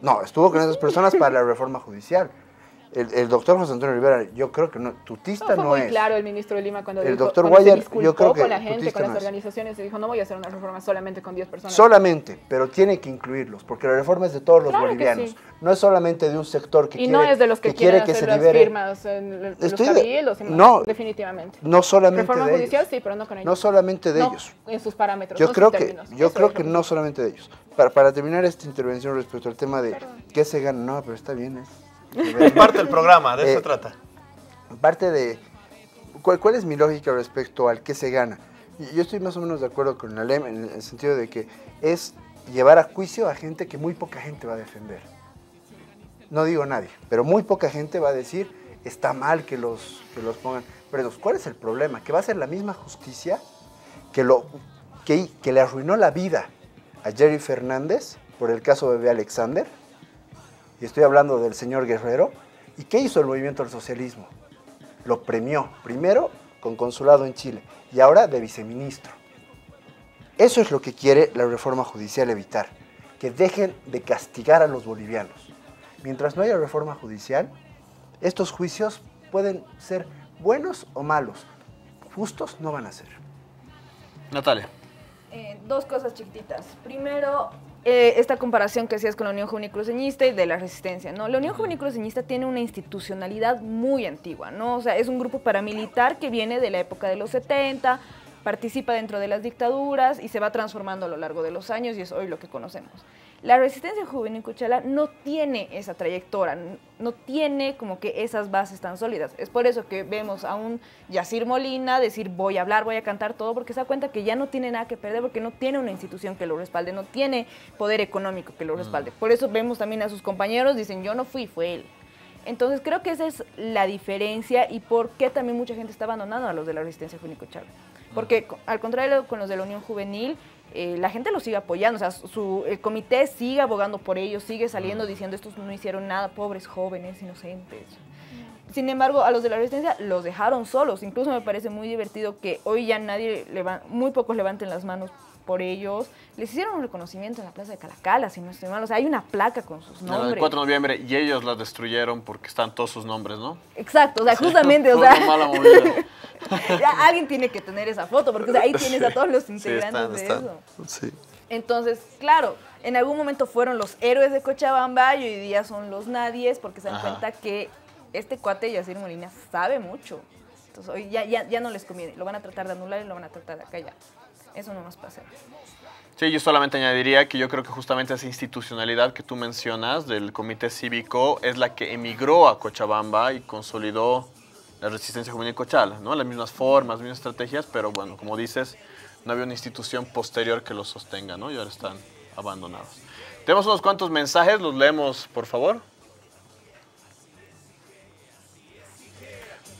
D: No estuvo con esas personas para la reforma judicial el, doctor José Antonio Rivera, yo creo que no, tutista no,
B: fue muy
D: es.
B: claro el ministro de Lima cuando,
D: el
B: dijo,
D: doctor
B: cuando
D: Guayar,
B: se disculpó
D: yo creo que
B: con la gente, con las
D: no
B: organizaciones, y dijo, no voy a hacer una reforma solamente con 10 personas.
D: Solamente, pero tiene que incluirlos, porque la reforma es de todos los
B: claro
D: bolivianos.
B: Sí.
D: No es solamente de un sector que
B: y
D: quiere
B: no es de los que,
D: que quiere que
B: hacer
D: se
B: las
D: libere.
B: firmas en los cabildos,
D: de, no,
B: definitivamente.
D: No solamente
B: reforma
D: de
B: judicial,
D: ellos.
B: sí, pero no con ellos.
D: No solamente de
B: no,
D: ellos.
B: En sus parámetros.
D: Yo
B: no
D: creo que, yo
B: Eso
D: creo que no solamente de ellos. Para, para terminar esta intervención respecto al tema de qué se gana, no, pero está bien. Es,
A: es parte del programa, de eso se trata
D: parte de ¿cuál, cuál es mi lógica respecto al qué se gana. Yo estoy más o menos de acuerdo con Alem en el sentido de que es llevar a juicio a gente que muy poca gente va a defender. No digo nadie, pero muy poca gente va a decir está mal que los, que los pongan presos. ¿Cuál es el problema? Que va a ser la misma justicia que, lo, que, que le arruinó la vida a Jerry Fernández por el caso Bebé Alexander, y estoy hablando del señor Guerrero, ¿y qué hizo el movimiento del socialismo? Lo premió, primero con consulado en Chile y ahora de viceministro. Eso es lo que quiere la reforma judicial evitar, que dejen de castigar a los bolivianos. Mientras no haya reforma judicial, estos juicios pueden ser buenos o malos, justos no van a ser.
A: Natalia.
E: Eh, dos cosas chiquititas. Primero, eh, esta comparación que hacías con la Unión Juvenil Cruceñista y de la resistencia, ¿no? La Unión Juvenil Cruceñista tiene una institucionalidad muy antigua, ¿no? O sea, es un grupo paramilitar que viene de la época de los 70, participa dentro de las dictaduras y se va transformando a lo largo de los años y es hoy lo que conocemos. La resistencia juvenil cuchala no tiene esa trayectoria, no tiene como que esas bases tan sólidas. Es por eso que vemos a un Yacir Molina decir voy a hablar, voy a cantar todo, porque se da cuenta que ya no tiene nada que perder, porque no tiene una institución que lo respalde, no tiene poder económico que lo respalde. Por eso vemos también a sus compañeros, dicen yo no fui, fue él. Entonces creo que esa es la diferencia y por qué también mucha gente está abandonando a los de la resistencia juvenil cuchala. Porque al contrario con los de la Unión Juvenil, eh, la gente los sigue apoyando, o sea, su, el comité sigue abogando por ellos, sigue saliendo diciendo estos no hicieron nada, pobres jóvenes, inocentes. Sin embargo, a los de la resistencia los dejaron solos. Incluso me parece muy divertido que hoy ya nadie, muy pocos levanten las manos por ellos. Les hicieron un reconocimiento en la plaza de Calacala, si no estoy mal. O sea, hay una placa con sus nombres.
A: El 4 de noviembre y ellos la destruyeron porque están todos sus nombres, ¿no?
E: Exacto, o sea, justamente, o sea... alguien tiene que tener esa foto, porque ahí tienes a todos los integrantes de eso. Sí. Entonces, claro, en algún momento fueron los héroes de Cochabamba y hoy día son los nadies porque se dan cuenta que este cuate Yacir Molina sabe mucho. Entonces hoy ya, ya, ya, no les conviene, lo van a tratar de anular y lo van a tratar de acallar. Eso no nos pasa.
A: Sí, yo solamente añadiría que yo creo que justamente esa institucionalidad que tú mencionas del comité cívico es la que emigró a Cochabamba y consolidó la resistencia juvenil Cochala, ¿no? Las mismas formas, las mismas estrategias, pero bueno, como dices, no había una institución posterior que los sostenga, ¿no? Y ahora están abandonados. Tenemos unos cuantos mensajes, los leemos, por favor.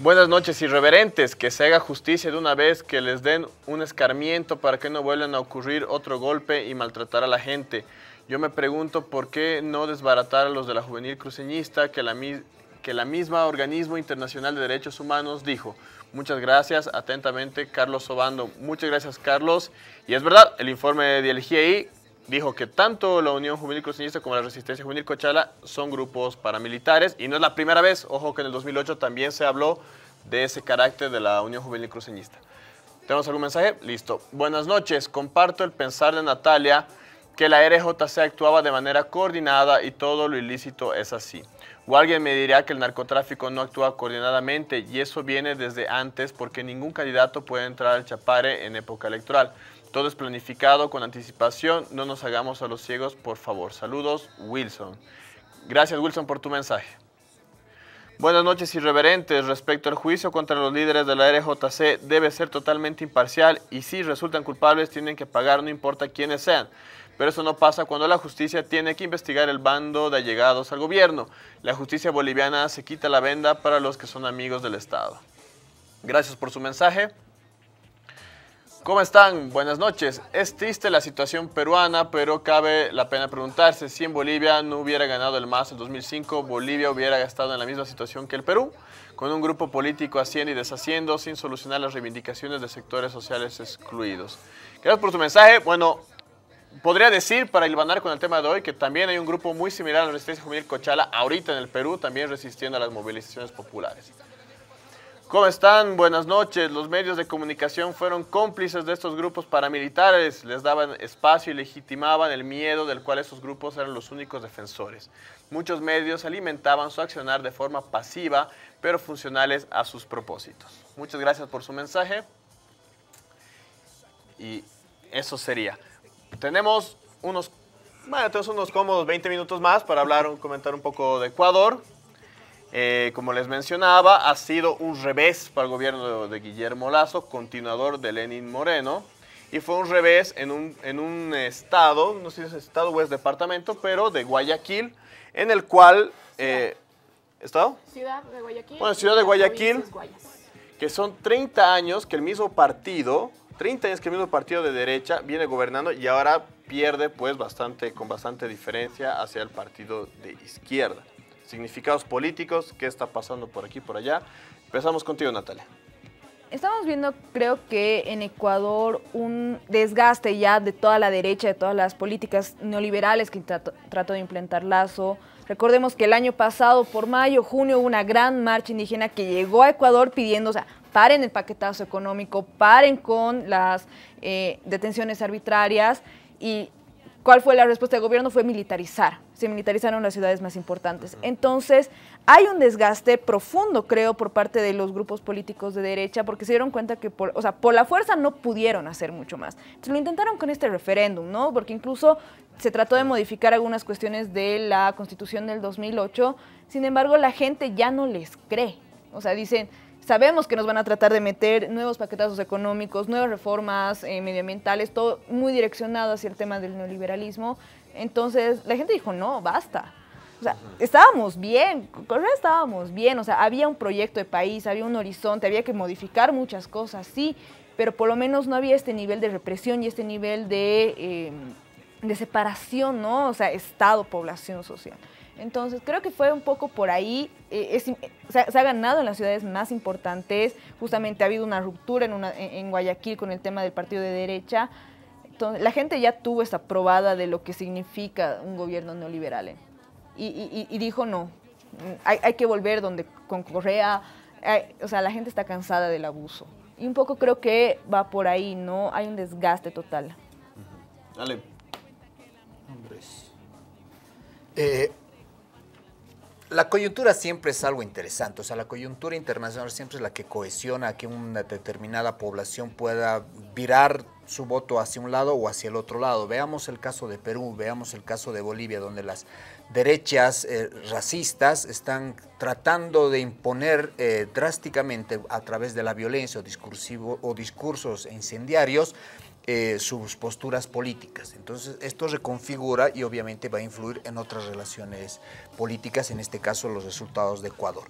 A: Buenas noches, irreverentes. Que se haga justicia de una vez, que les den un escarmiento para que no vuelvan a ocurrir otro golpe y maltratar a la gente. Yo me pregunto por qué no desbaratar a los de la juvenil cruceñista, que la, que misma Organismo Internacional de Derechos Humanos dijo. Muchas gracias, atentamente, Carlos Sobando. Muchas gracias, Carlos. Y es verdad, el informe de GIEI dijo que tanto la Unión Juvenil Cruceñista como la Resistencia Juvenil Cochala son grupos paramilitares. Y no es la primera vez, ojo que en el 2008 también se habló de ese carácter de la Unión Juvenil Cruceñista. ¿Tenemos algún mensaje? Listo. Buenas noches, comparto el pensar de Natalia que la RJC actuaba de manera coordinada y todo lo ilícito es así. O alguien me dirá que el narcotráfico no actúa coordinadamente y eso viene desde antes porque ningún candidato puede entrar al Chapare en época electoral. Todo es planificado con anticipación, no nos hagamos a los ciegos, por favor. Saludos, Wilson. Gracias, Wilson, por tu mensaje. Buenas noches, irreverentes. Respecto al juicio contra los líderes de la RJC, debe ser totalmente imparcial y si resultan culpables tienen que pagar, no importa quiénes sean. Pero eso no pasa cuando la justicia tiene que investigar el bando de allegados al gobierno. La justicia boliviana se quita la venda para los que son amigos del Estado. Gracias por su mensaje. ¿Cómo están? Buenas noches. Es triste la situación peruana, pero cabe la pena preguntarse si en Bolivia no hubiera ganado el MAS en 2005, Bolivia hubiera estado en la misma situación que el Perú, con un grupo político haciendo y deshaciendo sin solucionar las reivindicaciones de sectores sociales excluidos. Gracias por su mensaje. Bueno, podría decir, para ilvanar con el tema de hoy, que también hay un grupo muy similar a la Resistencia Juvenil Cochala, ahorita en el Perú, también resistiendo a las movilizaciones populares. ¿Cómo están? Buenas noches. Los medios de comunicación fueron cómplices de estos grupos paramilitares, les daban espacio y legitimaban el miedo del cual estos grupos eran los únicos defensores. Muchos medios alimentaban su accionar de forma pasiva, pero funcionales a sus propósitos. Muchas gracias por su mensaje. Y eso sería. Tenemos unos, bueno, tenemos unos cómodos 20 minutos más para hablar, comentar un poco de Ecuador. Eh, como les mencionaba, ha sido un revés para el gobierno de, Guillermo Lazo, continuador de Lenin Moreno, y fue un revés en un, en un estado, no sé si es estado o es departamento, pero de Guayaquil, en el cual... Eh, ¿Estado?
B: Ciudad de Guayaquil.
A: Bueno, Ciudad de Guayaquil, que son 30 años que el mismo partido 30 años que el mismo partido de derecha viene gobernando y ahora pierde pues bastante, con bastante diferencia hacia el partido de izquierda. Significados políticos, ¿qué está pasando por aquí por allá? Empezamos contigo, Natalia.
E: Estamos viendo, creo que en Ecuador, un desgaste ya de toda la derecha, de todas las políticas neoliberales que trató, de implementar Lazo. Recordemos que el año pasado, por mayo, junio, hubo una gran marcha indígena que llegó a Ecuador pidiendo, o sea, paren el paquetazo económico, paren con las eh, detenciones arbitrarias y ¿cuál fue la respuesta del gobierno? Fue militarizar. Se militarizaron las ciudades más importantes. Entonces, hay un desgaste profundo, creo, por parte de los grupos políticos de derecha, porque se dieron cuenta que, por, o sea, por la fuerza no pudieron hacer mucho más. Entonces, lo intentaron con este referéndum, ¿no? Porque incluso se trató de modificar algunas cuestiones de la Constitución del 2008. Sin embargo, la gente ya no les cree. O sea, dicen Sabemos que nos van a tratar de meter nuevos paquetazos económicos, nuevas reformas eh, medioambientales, todo muy direccionado hacia el tema del neoliberalismo. Entonces la gente dijo, no, basta. O sea, estábamos bien, Correa estábamos bien, o sea, había un proyecto de país, había un horizonte, había que modificar muchas cosas, sí, pero por lo menos no había este nivel de represión y este nivel de, eh, de separación, ¿no? O sea, Estado, población, social. Entonces, creo que fue un poco por ahí. Eh, se, ha, ganado en las ciudades más importantes. Justamente ha habido una ruptura en, en, Guayaquil con el tema del partido de derecha. Entonces, la gente ya tuvo esta probada de lo que significa un gobierno neoliberal. ¿eh? Y, dijo no. Hay, hay, que volver donde con Correa. o sea, la gente está cansada del abuso. Y un poco creo que va por ahí, ¿no? Hay un desgaste total.
A: Dale.
C: Hombres. Eh, la coyuntura siempre es algo interesante, o sea, la coyuntura internacional siempre es la que cohesiona que una determinada población pueda virar su voto hacia un lado o hacia el otro lado. Veamos el caso de Perú, veamos el caso de Bolivia, donde las derechas eh, racistas están tratando de imponer eh, drásticamente a través de la violencia o discursos incendiarios eh, sus posturas políticas. Entonces, esto reconfigura y obviamente va a influir en otras relaciones políticas, en este caso los resultados de Ecuador.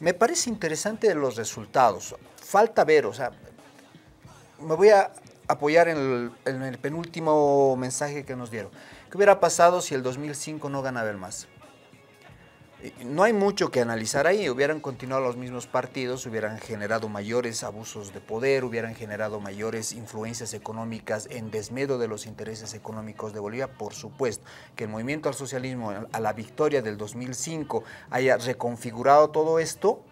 C: me parece interesante los resultados. Falta ver, o sea, me voy a apoyar en el, en el penúltimo mensaje que nos dieron. ¿Qué hubiera pasado si el 2005 no ganaba el MAS? No hay mucho que analizar ahí. Hubieran continuado los mismos partidos, hubieran generado mayores abusos de poder, hubieran generado mayores influencias económicas en desmedo de los intereses económicos de Bolivia. Por supuesto, que el movimiento al socialismo, a la victoria del 2005, haya reconfigurado todo esto,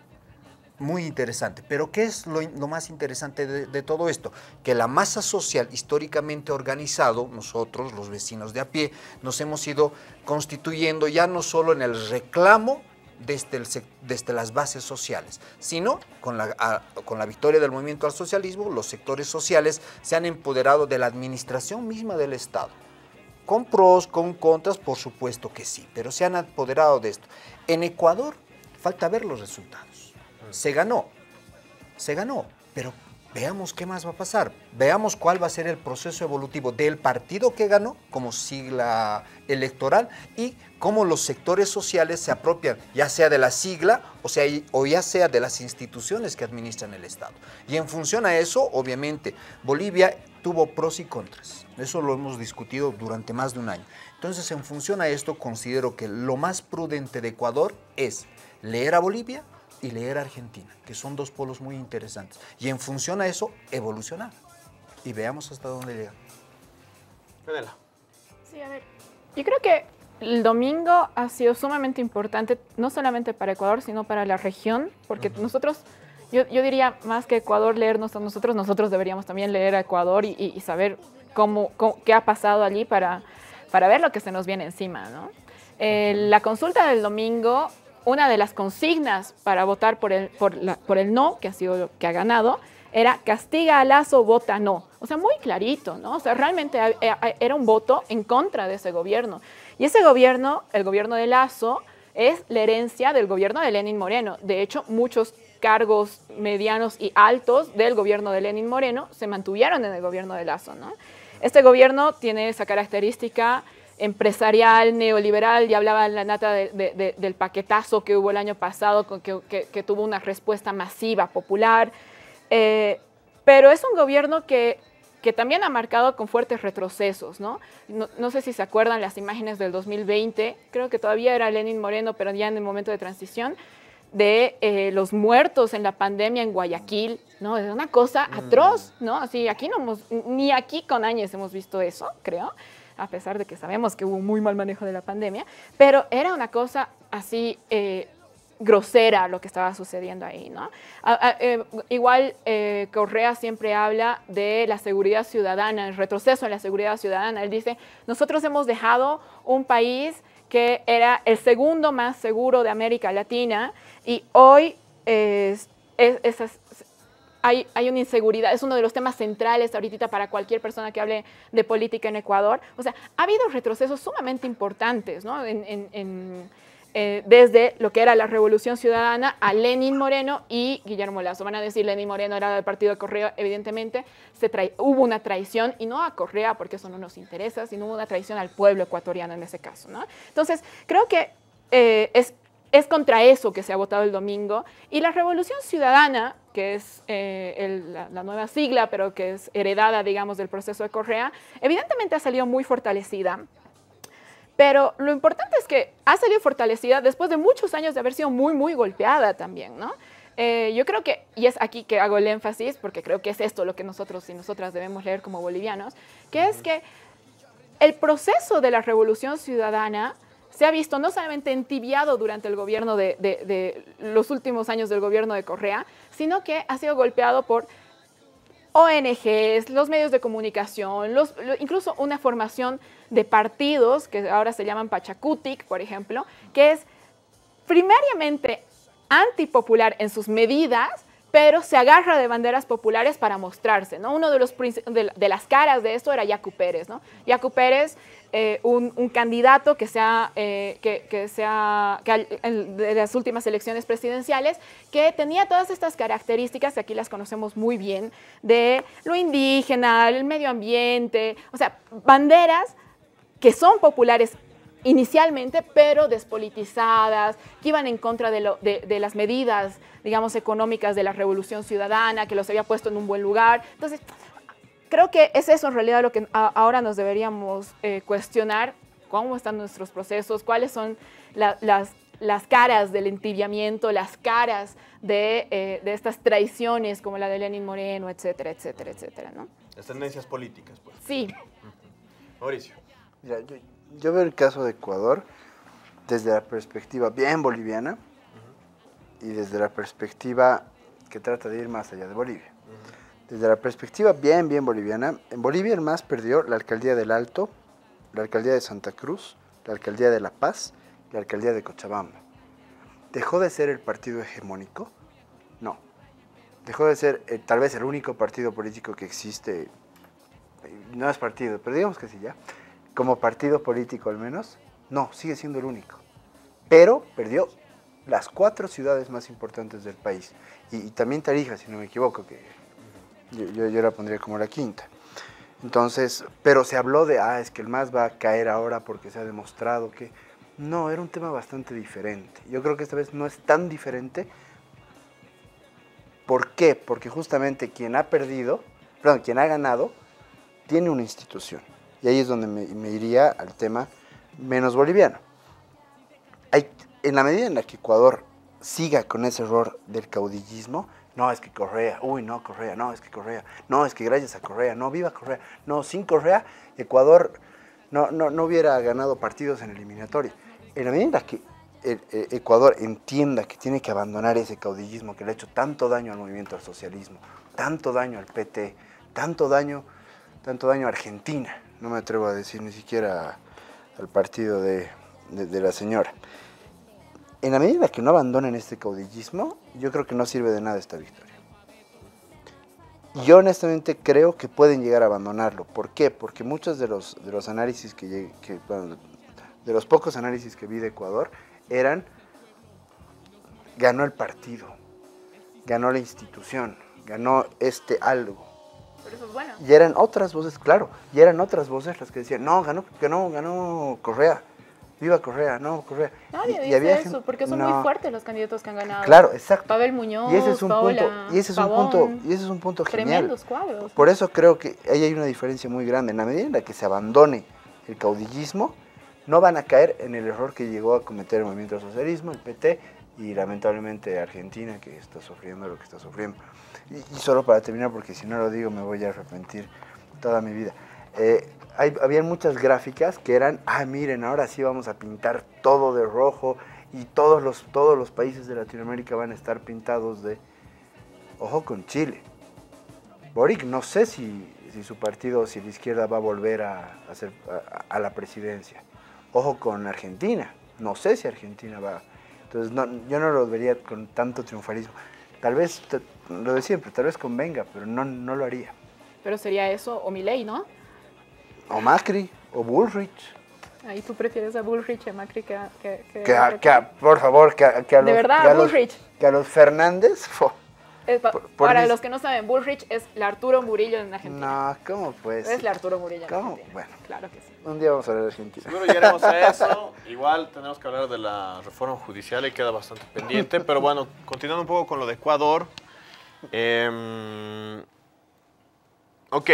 C: muy interesante. Pero ¿qué es lo, más interesante de, todo esto? Que la masa social históricamente organizado, nosotros, los vecinos de a pie, nos hemos ido constituyendo ya no solo en el reclamo desde, desde las bases sociales, sino con la, con la victoria del movimiento al socialismo, los sectores sociales se han empoderado de la administración misma del Estado. Con pros, con contras, por supuesto que sí, pero se han apoderado de esto. En Ecuador falta ver los resultados se ganó, se ganó, pero veamos qué más va a pasar, veamos cuál va a ser el proceso evolutivo del partido que ganó como sigla electoral y cómo los sectores sociales se apropian, ya sea de la sigla o, sea, o ya sea de las instituciones que administran el Estado. Y en función a eso, obviamente, Bolivia tuvo pros y contras. Eso lo hemos discutido durante más de un año. Entonces, en función a esto, considero que lo más prudente de Ecuador es leer a Bolivia, y leer Argentina, que son dos polos muy interesantes. Y en función a eso, evolucionar. Y veamos hasta dónde llega.
A: Pedela.
B: Sí, a ver. Yo creo que el domingo ha sido sumamente importante, no solamente para Ecuador, sino para la región, porque nosotros, yo, diría más que Ecuador leernos a nosotros, nosotros deberíamos también leer a Ecuador y, saber cómo, qué ha pasado allí para, para ver lo que se nos viene encima. ¿no? Eh, la consulta del domingo una de las consignas para votar por el, por, por el no, que ha sido lo que ha ganado, era castiga a Lazo, vota no. O sea, muy clarito, ¿no? O sea, realmente era un voto en contra de ese gobierno. Y ese gobierno, el gobierno de Lazo, es la herencia del gobierno de Lenin Moreno. De hecho, muchos cargos medianos y altos del gobierno de Lenin Moreno se mantuvieron en el gobierno de Lazo, ¿no? Este gobierno tiene esa característica empresarial, neoliberal, ya hablaba la nata del paquetazo que hubo el año pasado, que, tuvo una respuesta masiva, popular, eh, pero es un gobierno que que también ha marcado con fuertes retrocesos, ¿no? ¿no? sé si se acuerdan las imágenes del 2020, creo que todavía era Lenin Moreno, pero ya en el momento de transición, de eh, los muertos en la pandemia en Guayaquil, ¿no? Es una cosa atroz, ¿no? Así, aquí no hemos, ni aquí con años hemos visto eso, creo, a pesar de que sabemos que hubo muy mal manejo de la pandemia, pero era una cosa así eh, grosera lo que estaba sucediendo ahí, ¿no? Eh, igual eh, Correa siempre habla de la seguridad ciudadana, el retroceso en la seguridad ciudadana. Él dice, nosotros hemos dejado un país que era el segundo más seguro de América Latina y hoy es, hay, hay, una inseguridad, es uno de los temas centrales ahorita para cualquier persona que hable de política en Ecuador. O sea, ha habido retrocesos sumamente importantes ¿no? en eh, desde lo que era la Revolución Ciudadana a Lenin Moreno y Guillermo Lazo. Van a decir Lenin Moreno era del partido de Correa, evidentemente se hubo una traición, y no a Correa porque eso no nos interesa, sino una traición al pueblo ecuatoriano en ese caso. ¿no? Entonces, creo que eh, es, es contra eso que se ha votado el domingo, y la Revolución Ciudadana, que es eh, la, la, nueva sigla, pero que es heredada, digamos, del proceso de Correa, evidentemente ha salido muy fortalecida. Pero lo importante es que ha salido fortalecida después de muchos años de haber sido muy, muy golpeada también, ¿no? Eh, yo creo que, y es aquí que hago el énfasis, porque creo que es esto lo que nosotros y nosotras debemos leer como bolivianos, que es que el proceso de la revolución ciudadana se ha visto no solamente entibiado durante el gobierno de, los últimos años del gobierno de Correa, sino que ha sido golpeado por ONGs, los medios de comunicación, incluso una formación de partidos que ahora se llaman Pachacutic, por ejemplo, que es primariamente antipopular en sus medidas, pero se agarra de banderas populares para mostrarse, ¿no? Uno de, los, de, las caras de esto era Yacu Pérez, ¿no? Yacu Pérez eh, un, candidato que sea, eh, que, sea de las últimas elecciones presidenciales, que tenía todas estas características, que aquí las conocemos muy bien, de lo indígena, el medio ambiente, o sea, banderas que son populares inicialmente, pero despolitizadas, que iban en contra de, las medidas, digamos, económicas de la revolución ciudadana, que los había puesto en un buen lugar. Entonces, creo que es eso en realidad lo que ahora nos deberíamos eh, cuestionar, cómo están nuestros procesos, cuáles son las, las, caras del entibiamiento, las caras de, eh, de, estas traiciones como la de Lenin Moreno, etcétera, etcétera, etcétera, ¿no?
A: Las tendencias políticas, pues.
B: Sí.
A: Mauricio.
D: Mira, yo, yo, veo el caso de Ecuador desde la perspectiva bien boliviana y desde la perspectiva que trata de ir más allá de Bolivia. Desde la perspectiva bien, bien boliviana, en Bolivia el MAS perdió la alcaldía del Alto, la alcaldía de Santa Cruz, la alcaldía de La Paz la alcaldía de Cochabamba. ¿Dejó de ser el partido hegemónico? No. Dejó de ser eh, tal vez el único partido político que existe, eh, no es partido, pero digamos que sí ya, como partido político al menos, no, sigue siendo el único. Pero perdió las cuatro ciudades más importantes del país. Y, también Tarija, si no me equivoco, que yo, yo, la pondría como la quinta. Entonces, pero se habló de, ah, es que el MAS va a caer ahora porque se ha demostrado que... No, era un tema bastante diferente. Yo creo que esta vez no es tan diferente. ¿Por qué? Porque justamente quien ha perdido, perdón, quien ha ganado, tiene una institución. Y ahí es donde me, me iría al tema menos boliviano. Hay, en la medida en la que Ecuador siga con ese error del caudillismo, no, es que Correa, uy, no, Correa, no, es que Correa, no, es que gracias a Correa, no, viva Correa, no, sin Correa, Ecuador no, no, no hubiera ganado partidos en eliminatoria. En la medida que Ecuador entienda que tiene que abandonar ese caudillismo que le ha hecho tanto daño al movimiento al socialismo, tanto daño al PT, tanto daño, tanto daño a Argentina, no me atrevo a decir ni siquiera al partido de la señora en la medida que no abandonen este caudillismo, yo creo que no sirve de nada esta victoria. Yo honestamente creo que pueden llegar a abandonarlo. ¿Por qué? Porque muchos de los, de los análisis que, de los pocos análisis que vi de Ecuador eran ganó el partido, ganó la institución, ganó este algo.
B: Pero eso es bueno.
D: Y eran otras voces, claro, y eran otras voces las que decían, no, ganó, ganó, ganó Correa. Viva Correa, no, Correa.
B: Nadie
D: Y- y
B: dice
D: había
B: eso,
D: gente-
B: porque son
D: no.
B: muy fuertes los candidatos que han ganado.
D: Claro, exacto.
B: Pavel Muñoz,
D: Y ese es un
B: Paola,
D: punto, y ese es un punto, y ese es un punto genial.
B: Tremendos cuadros.
D: Por eso creo que ahí hay una diferencia muy grande. En la medida en la que se abandone el caudillismo, no van a caer en el error que llegó a cometer el movimiento del socialismo, el PT y lamentablemente Argentina que está sufriendo lo que está sufriendo. Y, y solo para terminar, porque si no lo digo me voy a arrepentir toda mi vida. Eh, hay, habían muchas gráficas que eran, ah, miren, ahora sí vamos a pintar todo de rojo y todos los, todos los países de Latinoamérica van a estar pintados de... Ojo con Chile. Boric no sé si, si su partido, si la izquierda va a volver a, a la presidencia. Ojo con Argentina. No sé si Argentina va. Entonces no, yo no lo vería con tanto triunfalismo. Tal vez, lo de siempre, tal vez convenga, pero no, no lo haría.
B: Pero sería eso o Milei, ¿no?
D: O Macri, o Bullrich.
B: Ahí tú prefieres a Bullrich y a Macri que a... Que, que-
D: Que a- que a- por favor, que a, que a
B: De
D: los,
B: verdad,
D: que a los-
B: Bullrich.
D: que a los Fernández. fo.
B: Es pa-
D: por- por
B: para
D: mis-
B: los que no saben, Bullrich es la Arturo Murillo en Argentina.
D: No, ¿cómo pues?
B: Es la Arturo Murillo en
D: ¿Cómo?
B: Argentina.
D: Bueno,
B: Claro que sí.
D: un día vamos a hablar de Argentina.
A: Seguro llegaremos a eso. Igual tenemos que hablar de la reforma judicial y queda bastante pendiente. Pero bueno, continuando un poco con lo de Ecuador. em, ok,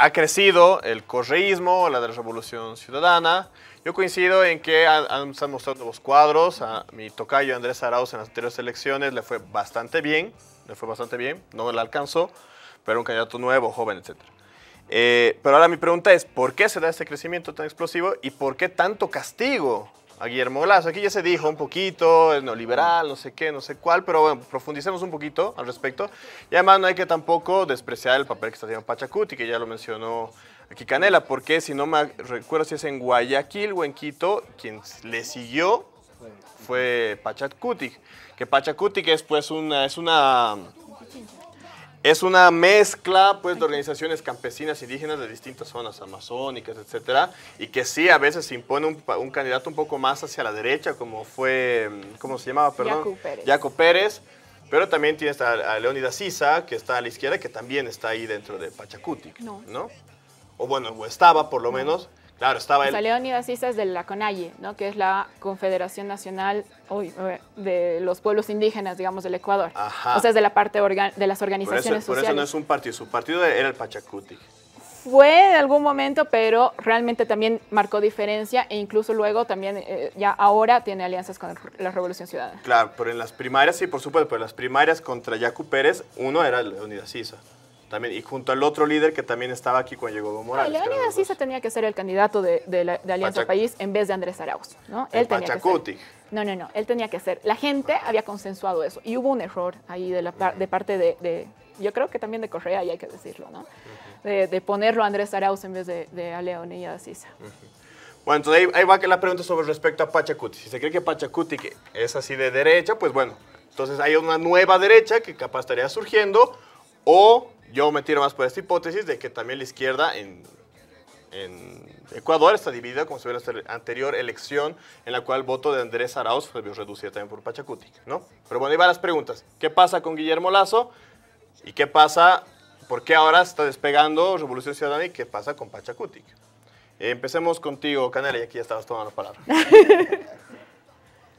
A: ha crecido el correísmo, la de la revolución ciudadana. Yo coincido en que han, han- se han mostrado nuevos cuadros. A mi tocayo Andrés Arauz en las anteriores elecciones le fue bastante bien. Le fue bastante bien. No le alcanzó, pero un candidato nuevo, joven, etcétera. Eh, pero ahora mi pregunta es, ¿por qué se da este crecimiento tan explosivo y por qué tanto castigo a Guillermo Lazo? Aquí ya se dijo un poquito, es neoliberal, no sé qué, no sé cuál, pero bueno, profundicemos un poquito al respecto. Y además no hay que tampoco despreciar el papel que está haciendo Pachacuti, que ya lo mencionó aquí Canela, porque si no me recuerdo si es en Guayaquil o en Quito, quien le siguió fue Pachacuti, que Pachacuti es pues una, es una es una mezcla pues, de organizaciones campesinas indígenas de distintas zonas amazónicas, etcétera, y que sí a veces se impone un, un candidato un poco más hacia la derecha, como fue, ¿cómo se llamaba? Perdón.
B: Yacu Pérez.
A: Pérez. Pero también tienes a, a Leónidas Sisa, que está a la izquierda, que también está ahí dentro de Pachacuti,
B: No.
A: ¿no? O bueno, o estaba por lo menos. Claro, estaba
B: O
A: él.
B: Issa es de la CONAIE, ¿no? que es la Confederación Nacional uy, eh, de los Pueblos Indígenas, digamos, del Ecuador.
A: Ajá.
B: O sea, es de la parte orga- de las
A: Por eso,
B: organizaciones
A: por eso no
B: sociales.
A: es un partido, su partido era el Pachacuti.
B: Fue en algún momento, pero realmente también marcó diferencia e incluso luego también, eh, ya ahora tiene alianzas con la Revolución Ciudadana.
A: Claro, pero en las primarias, sí, por supuesto, pero en las primarias contra Yacu Pérez, uno era Leonidas Sisa. También, y junto al otro líder que también estaba aquí cuando llegó Evo
B: No,
A: Morales. eran
B: Leónidas. Issa tenía que ser el candidato de, de la- de Alianza
A: Pachac-
B: País en vez de Andrés Arauz, ¿no?
A: El
B: tenía que ser.
A: Pachacuti.
B: No, no, no, él tenía que ser. La gente había consensuado eso y hubo un error ahí de, la, de parte de, de- yo creo que también de Correa, y hay que decirlo, ¿no? De, de ponerlo a Andrés Arauz en vez de, de a Leonidas Issa.
A: Bueno, entonces ahí, ahí va que la pregunta sobre respecto a Pachacuti. Si se cree que Pachacuti que es así de derecha, pues bueno, entonces hay una nueva derecha que capaz estaría surgiendo, o yo me tiro más por esta hipótesis de que también la izquierda en, en Ecuador está dividida, como se ve en la anterior elección, en la cual el voto de Andrés Arauz fue reducido también por Pachacuti, ¿no? Pero bueno, ahí van las preguntas. ¿Qué pasa con Guillermo Lazo? ¿Y qué pasa, por qué ahora está despegando Revolución Ciudadana y qué pasa con Pachacuti? Empecemos contigo, Canela, y aquí ya estabas tomando la palabra.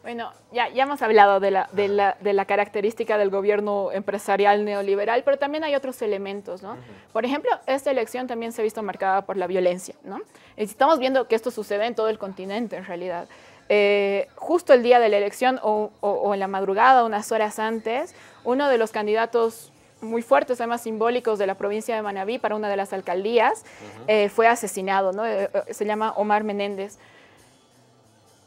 B: Bueno, ya, ya hemos hablado de la, de, la, de la característica del gobierno empresarial neoliberal, pero también hay otros elementos, ¿no? Por ejemplo, esta elección también se ha visto marcada por la violencia, ¿no? Estamos viendo que esto sucede en todo el continente, en realidad. Eh, justo el día de la elección o, o- o en la madrugada, unas horas antes, uno de los candidatos muy fuertes, además simbólicos de la provincia de Manabí para una de las alcaldías, eh, fue asesinado, ¿no? Eh, se llama Omar Menéndez.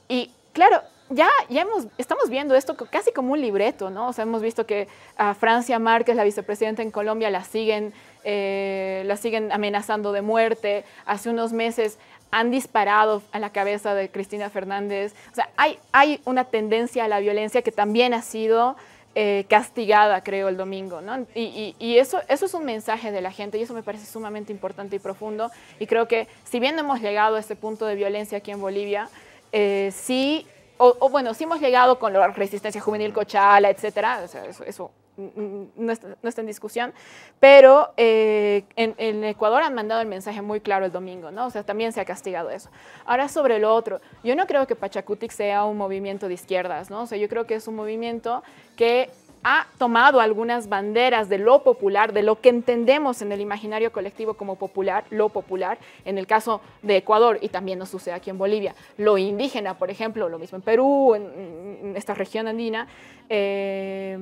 B: Y claro, ya, ya hemos, estamos viendo esto casi como un libreto, ¿no? O sea, hemos visto que a Francia Márquez, la vicepresidenta en Colombia, la siguen, eh, la siguen amenazando de muerte. Hace unos meses han disparado a la cabeza de Cristina Fernández. O sea, hay, hay una tendencia a la violencia que también ha sido eh, castigada, creo, el domingo, ¿no? Y, y- eso, eso es un mensaje de la gente y eso me parece sumamente importante y profundo. Y creo que si bien hemos llegado a este punto de violencia aquí en Bolivia, eh, sí, o, o bueno, sí hemos llegado con la resistencia juvenil Cochala, etcétera, o sea, eso, eso no está, en discusión, pero eh, en, Ecuador han mandado el mensaje muy claro el domingo, ¿no? O sea, también se ha castigado eso. Ahora sobre lo otro, yo no creo que Pachacutic sea un movimiento de izquierdas, ¿no? O sea, yo creo que es un movimiento que ha tomado algunas banderas de lo popular, de lo que entendemos en el imaginario colectivo como popular, lo popular, en el caso de Ecuador y también nos sucede aquí en Bolivia, lo indígena, por ejemplo, lo mismo en Perú, en, esta región andina, eh,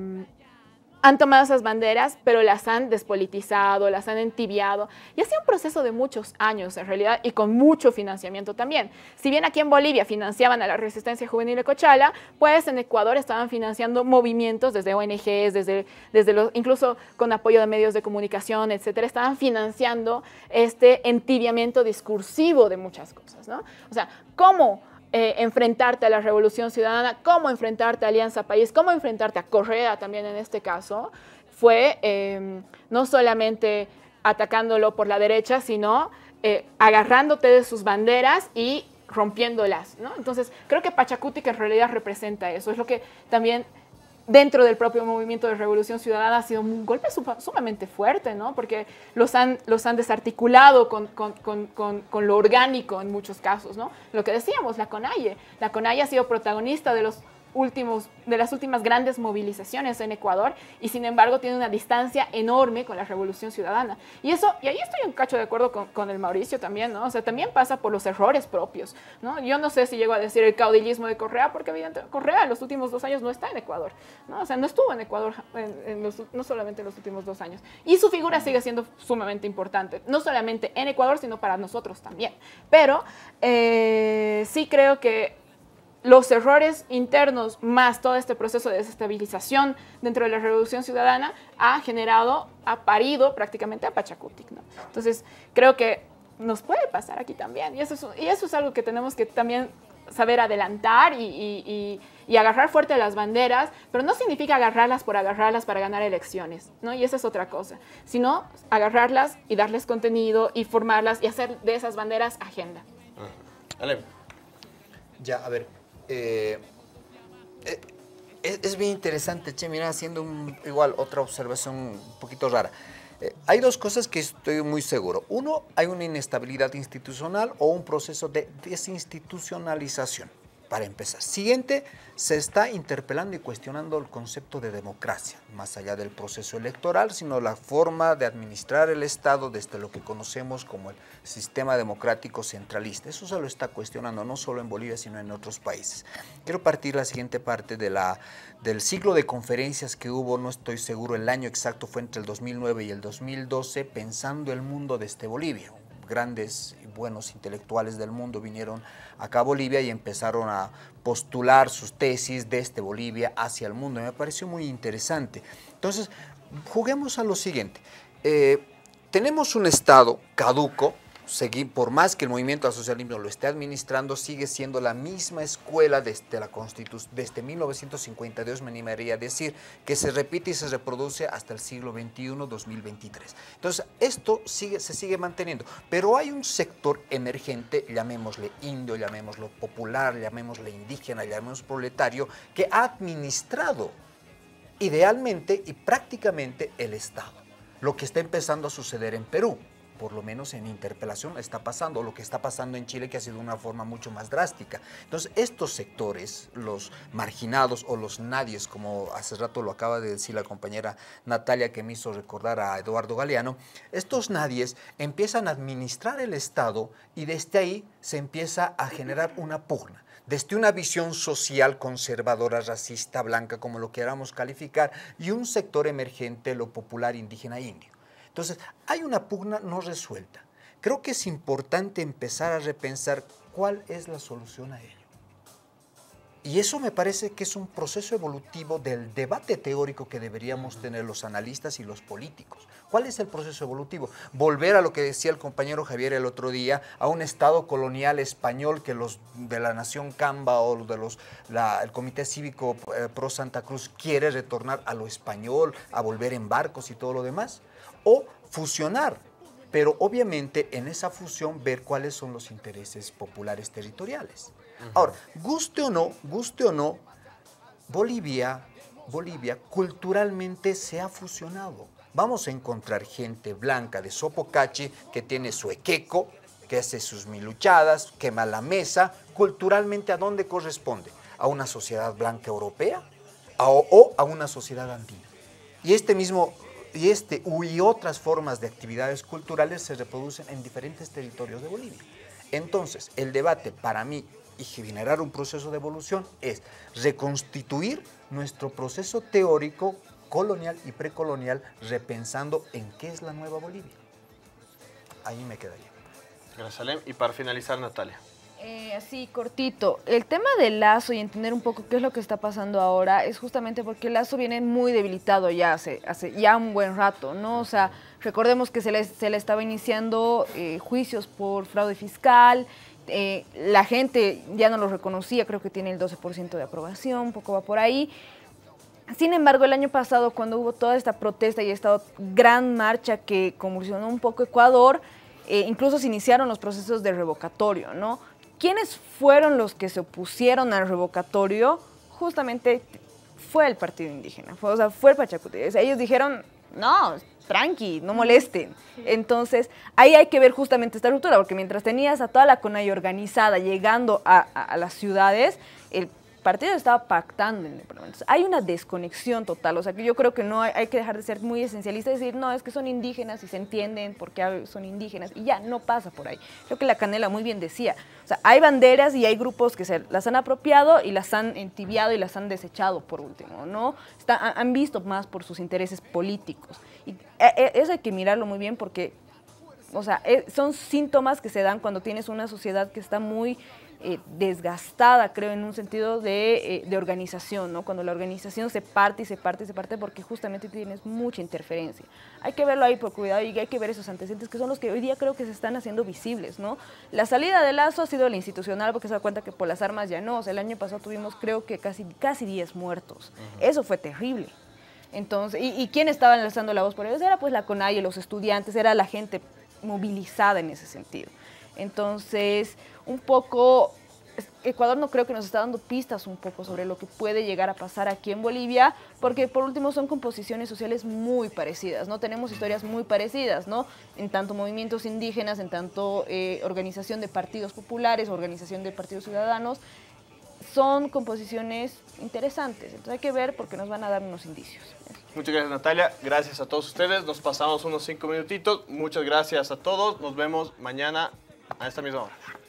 B: han tomado esas banderas, pero las han despolitizado, las han entibiado. Y ha sido un proceso de muchos años, en realidad, y con mucho financiamiento también. Si bien aquí en Bolivia financiaban a la resistencia juvenil de Cochala, pues en Ecuador estaban financiando movimientos desde ONGs, desde, desde los, incluso con apoyo de medios de comunicación, etcétera, estaban financiando este entibiamiento discursivo de muchas cosas, ¿no? O sea, ¿cómo? Eh, enfrentarte a la revolución ciudadana, cómo enfrentarte a Alianza País, cómo enfrentarte a Correa también en este caso, fue em, no solamente atacándolo por la derecha, sino eh, agarrándote de sus banderas y rompiéndolas. ¿no? Entonces, creo que Pachacuti que en realidad representa eso, es lo que también dentro del propio movimiento de Revolución Ciudadana ha sido un golpe sumamente fuerte, ¿no? Porque los han, los han desarticulado con, con, con, con, lo orgánico en muchos casos, ¿no? Lo que decíamos, la CONAIE. La CONAIE ha sido protagonista de los últimos, de las últimas grandes movilizaciones en Ecuador y sin embargo tiene una distancia enorme con la revolución ciudadana. Y eso, y ahí estoy un cacho de acuerdo con, con, el Mauricio también, ¿no? O sea, también pasa por los errores propios, ¿no? Yo no sé si llego a decir el caudillismo de Correa, porque evidentemente Correa en los últimos dos años no está en Ecuador, ¿no? O sea, no estuvo en Ecuador en, los, no solamente en los últimos dos años. Y su figura sigue siendo sumamente importante, no solamente en Ecuador, sino para nosotros también. Pero eh, sí creo que los errores internos más todo este proceso de desestabilización dentro de la revolución ciudadana ha generado, ha parido prácticamente a Pachacutic. ¿no? Entonces, creo que nos puede pasar aquí también. Y eso es, y eso es algo que tenemos que también saber adelantar y, agarrar fuerte las banderas, pero no significa agarrarlas por agarrarlas para ganar elecciones, ¿no? Y esa es otra cosa, sino agarrarlas y darles contenido y formarlas y hacer de esas banderas agenda.
C: Ya, a ver, eh, eh, es, bien interesante, che, mira, haciendo igual otra observación un poquito rara. Eh, hay dos cosas que estoy muy seguro. Uno, hay una inestabilidad institucional o un proceso de desinstitucionalización para empezar. Siguiente, se está interpelando y cuestionando el concepto de democracia, más allá del proceso electoral, sino la forma de administrar el Estado desde lo que conocemos como el sistema democrático centralista. Eso se lo está cuestionando no solo en Bolivia, sino en otros países. Quiero partir la siguiente parte de la, del ciclo de conferencias que hubo, no estoy seguro, el año exacto fue entre el 2009 y el 2012, pensando el mundo desde Bolivia. Grandes y buenos intelectuales del mundo vinieron acá a Bolivia y empezaron a postular sus tesis desde Bolivia hacia el mundo. me pareció muy interesante. Entonces, juguemos a lo siguiente. Eh, tenemos un Estado caduco, por más que el movimiento al socialismo lo esté administrando, sigue siendo la misma escuela desde la Constitución, desde 1952, me animaría a decir, que se repite y se reproduce hasta el siglo XXI, 2023. Entonces, esto sigue, se sigue manteniendo, pero hay un sector emergente, llamémosle indio, llamémoslo popular, llamémosle indígena, llamémoslo proletario, que ha administrado idealmente y prácticamente el Estado, lo que está empezando a suceder en Perú por lo menos en interpelación está pasando, lo que está pasando en Chile que ha sido una forma mucho más drástica. Entonces, estos sectores, los marginados o los nadies, como hace rato lo acaba de decir la compañera Natalia que me hizo recordar a Eduardo Galeano, estos nadies empiezan a administrar el Estado y desde ahí se empieza a generar una pugna desde una visión social conservadora, racista, blanca, como lo queramos calificar, y un sector emergente, lo popular indígena indio. Entonces, hay una pugna no resuelta. Creo que es importante empezar a repensar cuál es la solución a ello. Y eso me parece que es un proceso evolutivo del debate teórico que deberíamos tener los analistas y los políticos. ¿Cuál es el proceso evolutivo? Volver a lo que decía el compañero Javier el otro día, a un Estado colonial español que los de la Nación Camba o de los, el Comité Cívico eh, Pro Santa Cruz quiere retornar a lo español, a volver en barcos y todo lo demás o fusionar, pero obviamente en esa fusión ver cuáles son los intereses populares territoriales. Ahora, guste o no, guste o no, Bolivia Bolivia culturalmente se ha fusionado. Vamos a encontrar gente blanca de Sopocachi que tiene su equeco, que hace sus miluchadas, quema la mesa. Culturalmente, ¿a dónde corresponde? ¿A una sociedad blanca europea o a una sociedad andina? Y este mismo y este y otras formas de actividades culturales se reproducen en diferentes territorios de Bolivia. Entonces, el debate para mí y generar un proceso de evolución es reconstituir nuestro proceso teórico colonial y precolonial repensando en qué es la nueva Bolivia. Ahí me quedaría.
A: Gracias, Alem. Y para finalizar, Natalia.
E: Eh, así, cortito. El tema del lazo y entender un poco qué es lo que está pasando ahora es justamente porque el lazo viene muy debilitado ya hace, hace ya un buen rato, ¿no? O sea, recordemos que se le, se le estaba iniciando eh, juicios por fraude fiscal, eh, la gente ya no lo reconocía, creo que tiene el 12% de aprobación, un poco va por ahí. Sin embargo, el año pasado, cuando hubo toda esta protesta y esta gran marcha que convulsionó un poco Ecuador, eh, incluso se iniciaron los procesos de revocatorio, ¿no? ¿Quiénes fueron los que se opusieron al revocatorio? Justamente fue el partido indígena, fue, o sea, fue el Pachacuti. ellos dijeron, no, tranqui, no molesten. Entonces, ahí hay que ver justamente esta ruptura, porque mientras tenías a toda la CONAI organizada llegando a, a las ciudades, el partido estaba pactando en el Parlamento. Hay una desconexión total, o sea que yo creo que no hay, que dejar de ser muy esencialista y decir, no, es que son indígenas y se entienden porque son indígenas y ya, no pasa por ahí. Creo que la Canela muy bien decía, o sea, hay banderas y hay grupos que se las han apropiado y las han entibiado y las han desechado por último, ¿no? han visto más por sus intereses políticos. Y e, e, eso hay que mirarlo muy bien porque, o sea, e, son síntomas que se dan cuando tienes una sociedad que está muy eh, desgastada, creo, en un sentido eh, de, organización, ¿no? Cuando la organización se parte y se parte y se parte porque justamente tienes mucha interferencia. Hay que verlo ahí por cuidado y hay que ver esos antecedentes que son los que hoy día creo que se están haciendo visibles, ¿no? La salida de Lazo ha sido la institucional porque se da cuenta que por las armas ya no. O sea, el año pasado tuvimos creo que casi, casi 10 muertos. Eso fue terrible. Entonces, ¿y, quién estaba lanzando la voz por ellos? Era pues la CONAIE, los estudiantes, era la gente movilizada en ese sentido. Entonces, un poco, Ecuador no creo que nos está dando pistas un poco sobre lo que puede llegar a pasar aquí en Bolivia, porque por último son composiciones sociales muy parecidas, ¿no? Tenemos historias muy parecidas, ¿no? En tanto movimientos indígenas, en tanto eh, organización de partidos populares, organización de partidos ciudadanos, son composiciones interesantes. Entonces hay que ver porque nos van a dar unos indicios.
A: Muchas gracias Natalia, gracias a todos ustedes, nos pasamos unos cinco minutitos, muchas gracias a todos, nos vemos mañana a esta misma hora.